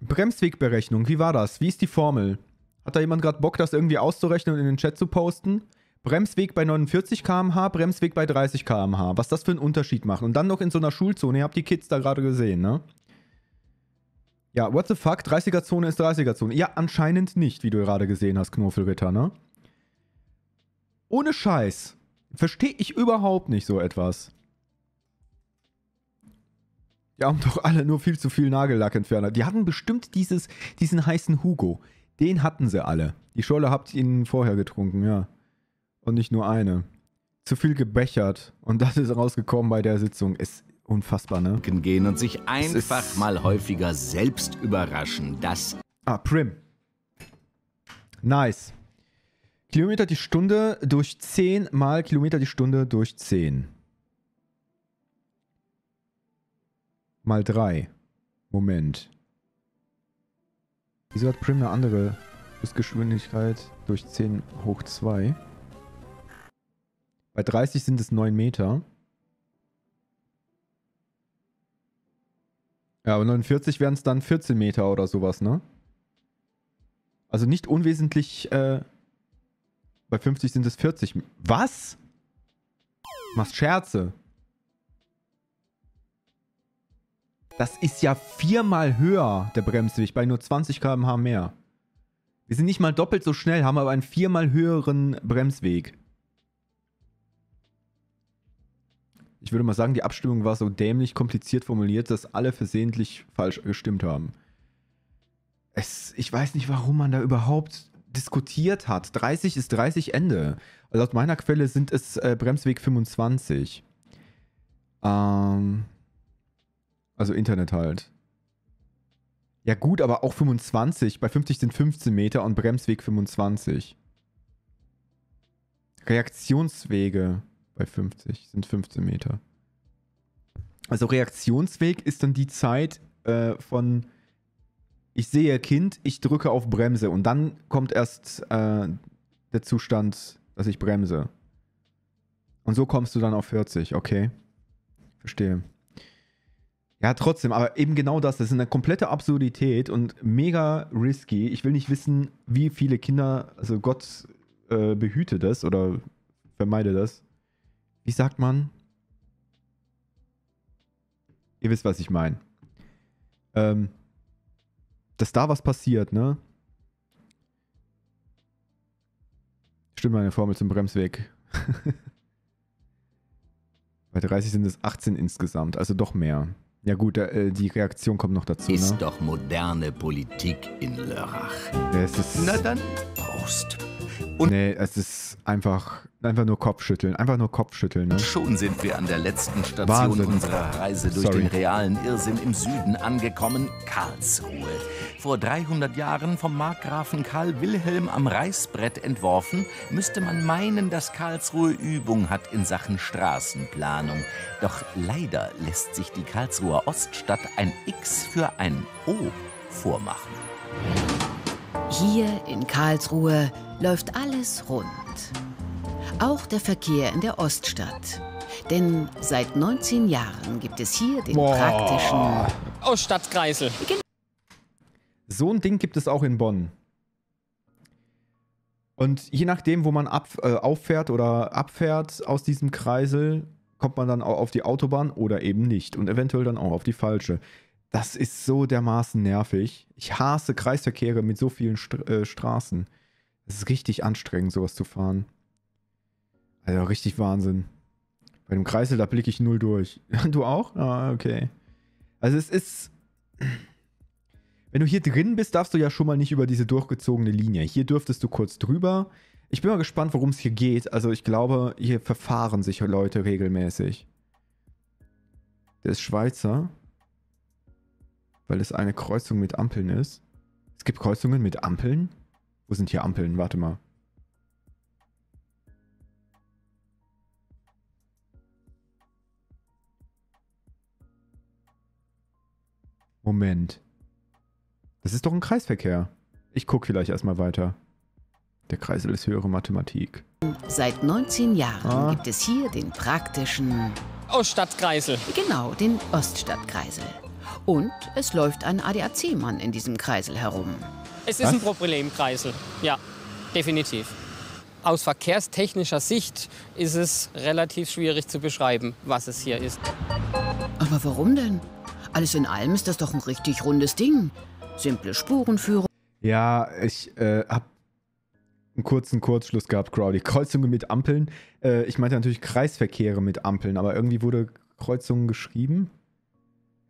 Bremswegberechnung, wie war das? Wie ist die Formel? Hat da jemand gerade Bock, das irgendwie auszurechnen und in den Chat zu posten? Bremsweg bei 49 km/h, Bremsweg bei 30 km/h. Was das für einen Unterschied macht. Und dann noch in so einer Schulzone. Ihr habt die Kids da gerade gesehen, ne? Ja, what the fuck? 30er-Zone ist 30er-Zone. Ja, anscheinend nicht, wie du gerade gesehen hast, Knoffelritter, ne? Ohne Scheiß. Verstehe ich überhaupt nicht so etwas. Die haben doch alle nur viel zu viel Nagellackentferner. Die hatten bestimmt dieses, diesen heißen Hugo. Den hatten sie alle. Die Scholle habt ihr ihnen vorher getrunken, ja. Und nicht nur eine. Zu viel gebechert. Und das ist rausgekommen bei der Sitzung. Ist unfassbar, ne? Gehen und sich einfach mal häufiger selbst überraschen. Das. Ah, Prim. Nice. Kilometer die Stunde durch 10 mal Kilometer die Stunde durch 10. Mal 3. Moment. Wieso hat Prim eine andere Geschwindigkeit durch 10 hoch 2? Bei 30 sind es 9 Meter. Ja, aber 49 wären es dann 14 Meter oder sowas, ne? Also nicht unwesentlich, äh, bei 50 sind es 40. Was? Machst Scherze. Das ist ja viermal höher, der Bremsweg, bei nur 20 km/h mehr. Wir sind nicht mal doppelt so schnell, haben aber einen viermal höheren Bremsweg. Ich würde mal sagen, die Abstimmung war so dämlich kompliziert formuliert, dass alle versehentlich falsch gestimmt haben. Es, ich weiß nicht, warum man da überhaupt diskutiert hat. 30 ist 30 Ende. Laut meiner Quelle sind es äh, Bremsweg 25. Ähm, also Internet halt. Ja gut, aber auch 25. Bei 50 sind 15 Meter und Bremsweg 25. Reaktionswege bei 50 sind 15 Meter. Also Reaktionsweg ist dann die Zeit äh, von ich sehe Kind, ich drücke auf Bremse und dann kommt erst äh, der Zustand, dass ich bremse. Und so kommst du dann auf 40, okay. Verstehe. Ja, trotzdem, aber eben genau das, das ist eine komplette Absurdität und mega risky. Ich will nicht wissen, wie viele Kinder, also Gott äh, behüte das oder vermeide das. Wie sagt man? Ihr wisst, was ich meine. Ähm, dass da was passiert, ne? Stimmt meine Formel zum Bremsweg. Bei 30 sind es 18 insgesamt, also doch mehr. Ja gut, äh, die Reaktion kommt noch dazu. Ist ne? doch moderne Politik in Lörrach. Ja, es ist, Na dann, Prost. nee, es ist einfach, einfach nur Kopfschütteln. Einfach nur Kopfschütteln, ne? Schon sind wir an der letzten Station Wahnsinn. unserer Reise durch Sorry. den realen Irrsinn im Süden angekommen, Karlsruhe. Vor 300 Jahren vom Markgrafen Karl Wilhelm am Reißbrett entworfen, müsste man meinen, dass Karlsruhe Übung hat in Sachen Straßenplanung. Doch leider lässt sich die Karlsruher Oststadt ein X für ein O vormachen. Hier in Karlsruhe läuft alles rund. Auch der Verkehr in der Oststadt. Denn seit 19 Jahren gibt es hier den Boah. praktischen Oststadtkreisel. So ein Ding gibt es auch in Bonn. Und je nachdem, wo man ab, äh, auffährt oder abfährt aus diesem Kreisel, kommt man dann auch auf die Autobahn oder eben nicht. Und eventuell dann auch auf die falsche. Das ist so dermaßen nervig. Ich hasse Kreisverkehre mit so vielen St äh, Straßen. Es ist richtig anstrengend, sowas zu fahren. Also richtig Wahnsinn. Bei dem Kreisel, da blicke ich null durch. Du auch? Ah, okay. Also es ist. Wenn du hier drin bist, darfst du ja schon mal nicht über diese durchgezogene Linie. Hier dürftest du kurz drüber. Ich bin mal gespannt, worum es hier geht. Also ich glaube, hier verfahren sich Leute regelmäßig. Der ist Schweizer. Weil es eine Kreuzung mit Ampeln ist. Es gibt Kreuzungen mit Ampeln? Wo sind hier Ampeln? Warte mal. Moment. Das ist doch ein Kreisverkehr. Ich gucke vielleicht erstmal weiter. Der Kreisel ist höhere Mathematik. Seit 19 Jahren Ah. gibt es hier den praktischen Oststadtkreisel. Genau, den Oststadtkreisel. Und es läuft ein ADAC-Mann in diesem Kreisel herum. Es ist Was? ein Problemkreisel. Ja, definitiv. Aus verkehrstechnischer Sicht ist es relativ schwierig zu beschreiben, was es hier ist. Aber warum denn? Alles in allem ist das doch ein richtig rundes Ding. Simple Spurenführung. Ja, ich äh, habe einen kurzen Kurzschluss gehabt, Crowley. Kreuzungen mit Ampeln. Äh, ich meinte natürlich Kreisverkehre mit Ampeln, aber irgendwie wurde Kreuzungen geschrieben.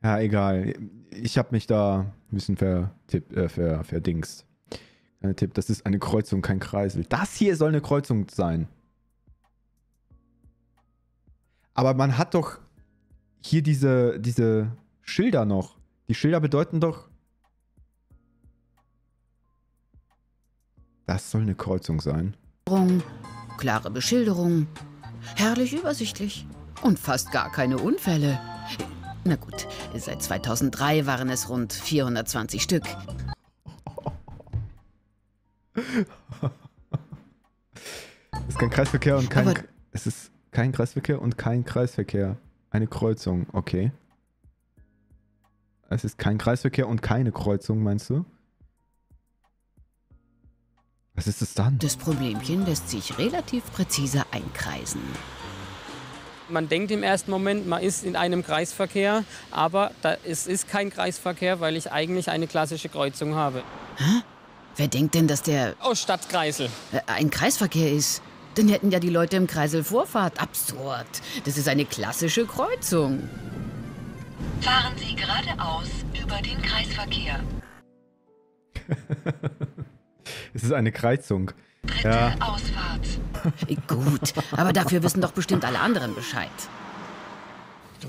Ja, egal. Ich habe mich da ein bisschen vertipp, äh, ver, verdingst. Kleiner Tipp, das ist eine Kreuzung, kein Kreisel. Das hier soll eine Kreuzung sein. Aber man hat doch hier diese, diese Schilder noch. Die Schilder bedeuten doch, Das soll eine Kreuzung sein. Klare Beschilderung. Herrlich übersichtlich. Und fast gar keine Unfälle. Na gut, seit 2003 waren es rund 420 Stück. Es ist kein Kreisverkehr und kein. Aber- Es ist kein Kreisverkehr und kein Kreisverkehr. Eine Kreuzung, okay. Es ist kein Kreisverkehr und keine Kreuzung, meinst du? Was ist es dann? Das Problemchen lässt sich relativ präzise einkreisen. Man denkt im ersten Moment, man ist in einem Kreisverkehr, aber da, es ist kein Kreisverkehr, weil ich eigentlich eine klassische Kreuzung habe. Wer denkt denn, dass der Oststadtkreisel. äh, ein Kreisverkehr ist? Dann hätten ja die Leute im Kreisel Vorfahrt. Absurd. Das ist eine klassische Kreuzung. Fahren Sie geradeaus über den Kreisverkehr. Es ist eine Kreuzung. Ja. Ausfahrt. Gut, aber dafür wissen doch bestimmt alle anderen Bescheid.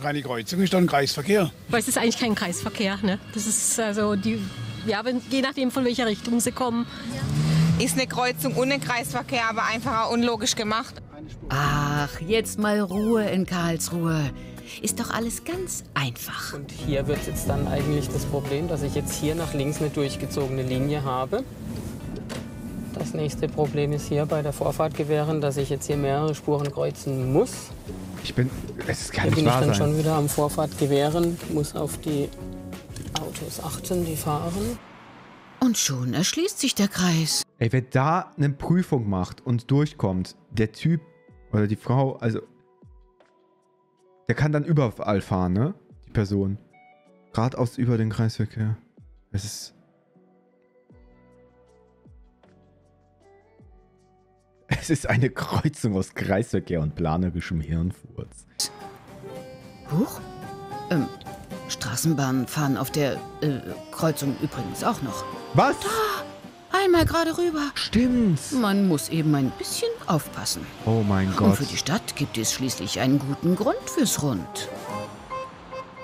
Reine Kreuzung ist doch ein Kreisverkehr. Weil es ist eigentlich kein Kreisverkehr. Ne? Das ist also die, ja, wenn, je nachdem von welcher Richtung sie kommen. Ist eine Kreuzung ohne Kreisverkehr, aber einfach unlogisch gemacht. Ach, jetzt mal Ruhe in Karlsruhe. Ist doch alles ganz einfach. Und hier wird jetzt dann eigentlich das Problem, dass ich jetzt hier nach links eine durchgezogene Linie habe. Das nächste Problem ist hier bei der Vorfahrt gewähren, dass ich jetzt hier mehrere Spuren kreuzen muss. Ich bin. Es kann Hier nicht bin ich wahr dann sein. schon wieder am Vorfahrt gewähren, muss auf die Autos achten, die fahren. Und schon erschließt sich der Kreis. Ey, wer da eine Prüfung macht und durchkommt, der Typ oder die Frau, also. Der kann dann überall fahren, ne? Die Person. Geradeaus über den Kreisverkehr. Es ist. Es ist eine Kreuzung aus Kreisverkehr und planerischem Hirnfurz. Huch? Ähm, Straßenbahnen fahren auf der äh, Kreuzung übrigens auch noch. Was? Da, einmal gerade rüber. Stimmt. Man muss eben ein bisschen aufpassen. Oh mein Und Gott. für die Stadt gibt es schließlich einen guten Grund fürs Rund.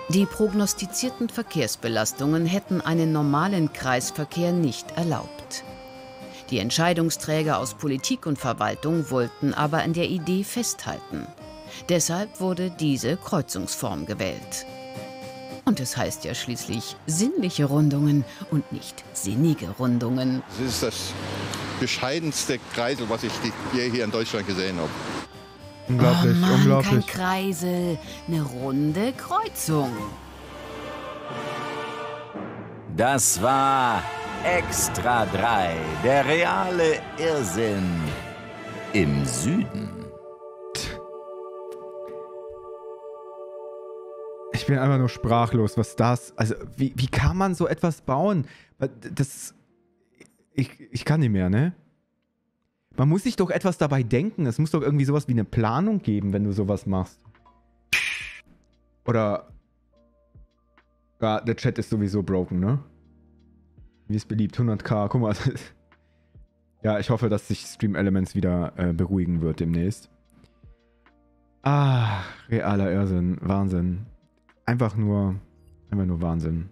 Die prognostizierten Verkehrsbelastungen hätten einen normalen Kreisverkehr nicht erlaubt. Die Entscheidungsträger aus Politik und Verwaltung wollten aber an der Idee festhalten. Deshalb wurde diese Kreuzungsform gewählt. Und es heißt ja schließlich sinnliche Rundungen und nicht sinnige Rundungen. Das ist das bescheidenste Kreisel, was ich je hier in Deutschland gesehen habe. Unglaublich, oh Mann, unglaublich. kein Kreisel, eine runde Kreuzung. Das war Extra 3, der reale Irrsinn im Süden. Ich bin einfach nur sprachlos, was das. Also, wie, wie kann man so etwas bauen? Das. Ich, ich kann nicht mehr, ne? Man muss sich doch etwas dabei denken. Es muss doch irgendwie sowas wie eine Planung geben, wenn du sowas machst. Oder. Ja, der Chat ist sowieso broken, ne? Wie es beliebt, 100k. Guck mal. ja, ich hoffe, dass sich Stream Elements wieder äh, beruhigen wird demnächst. Ah, realer Irrsinn. Wahnsinn. Einfach nur, einfach nur Wahnsinn.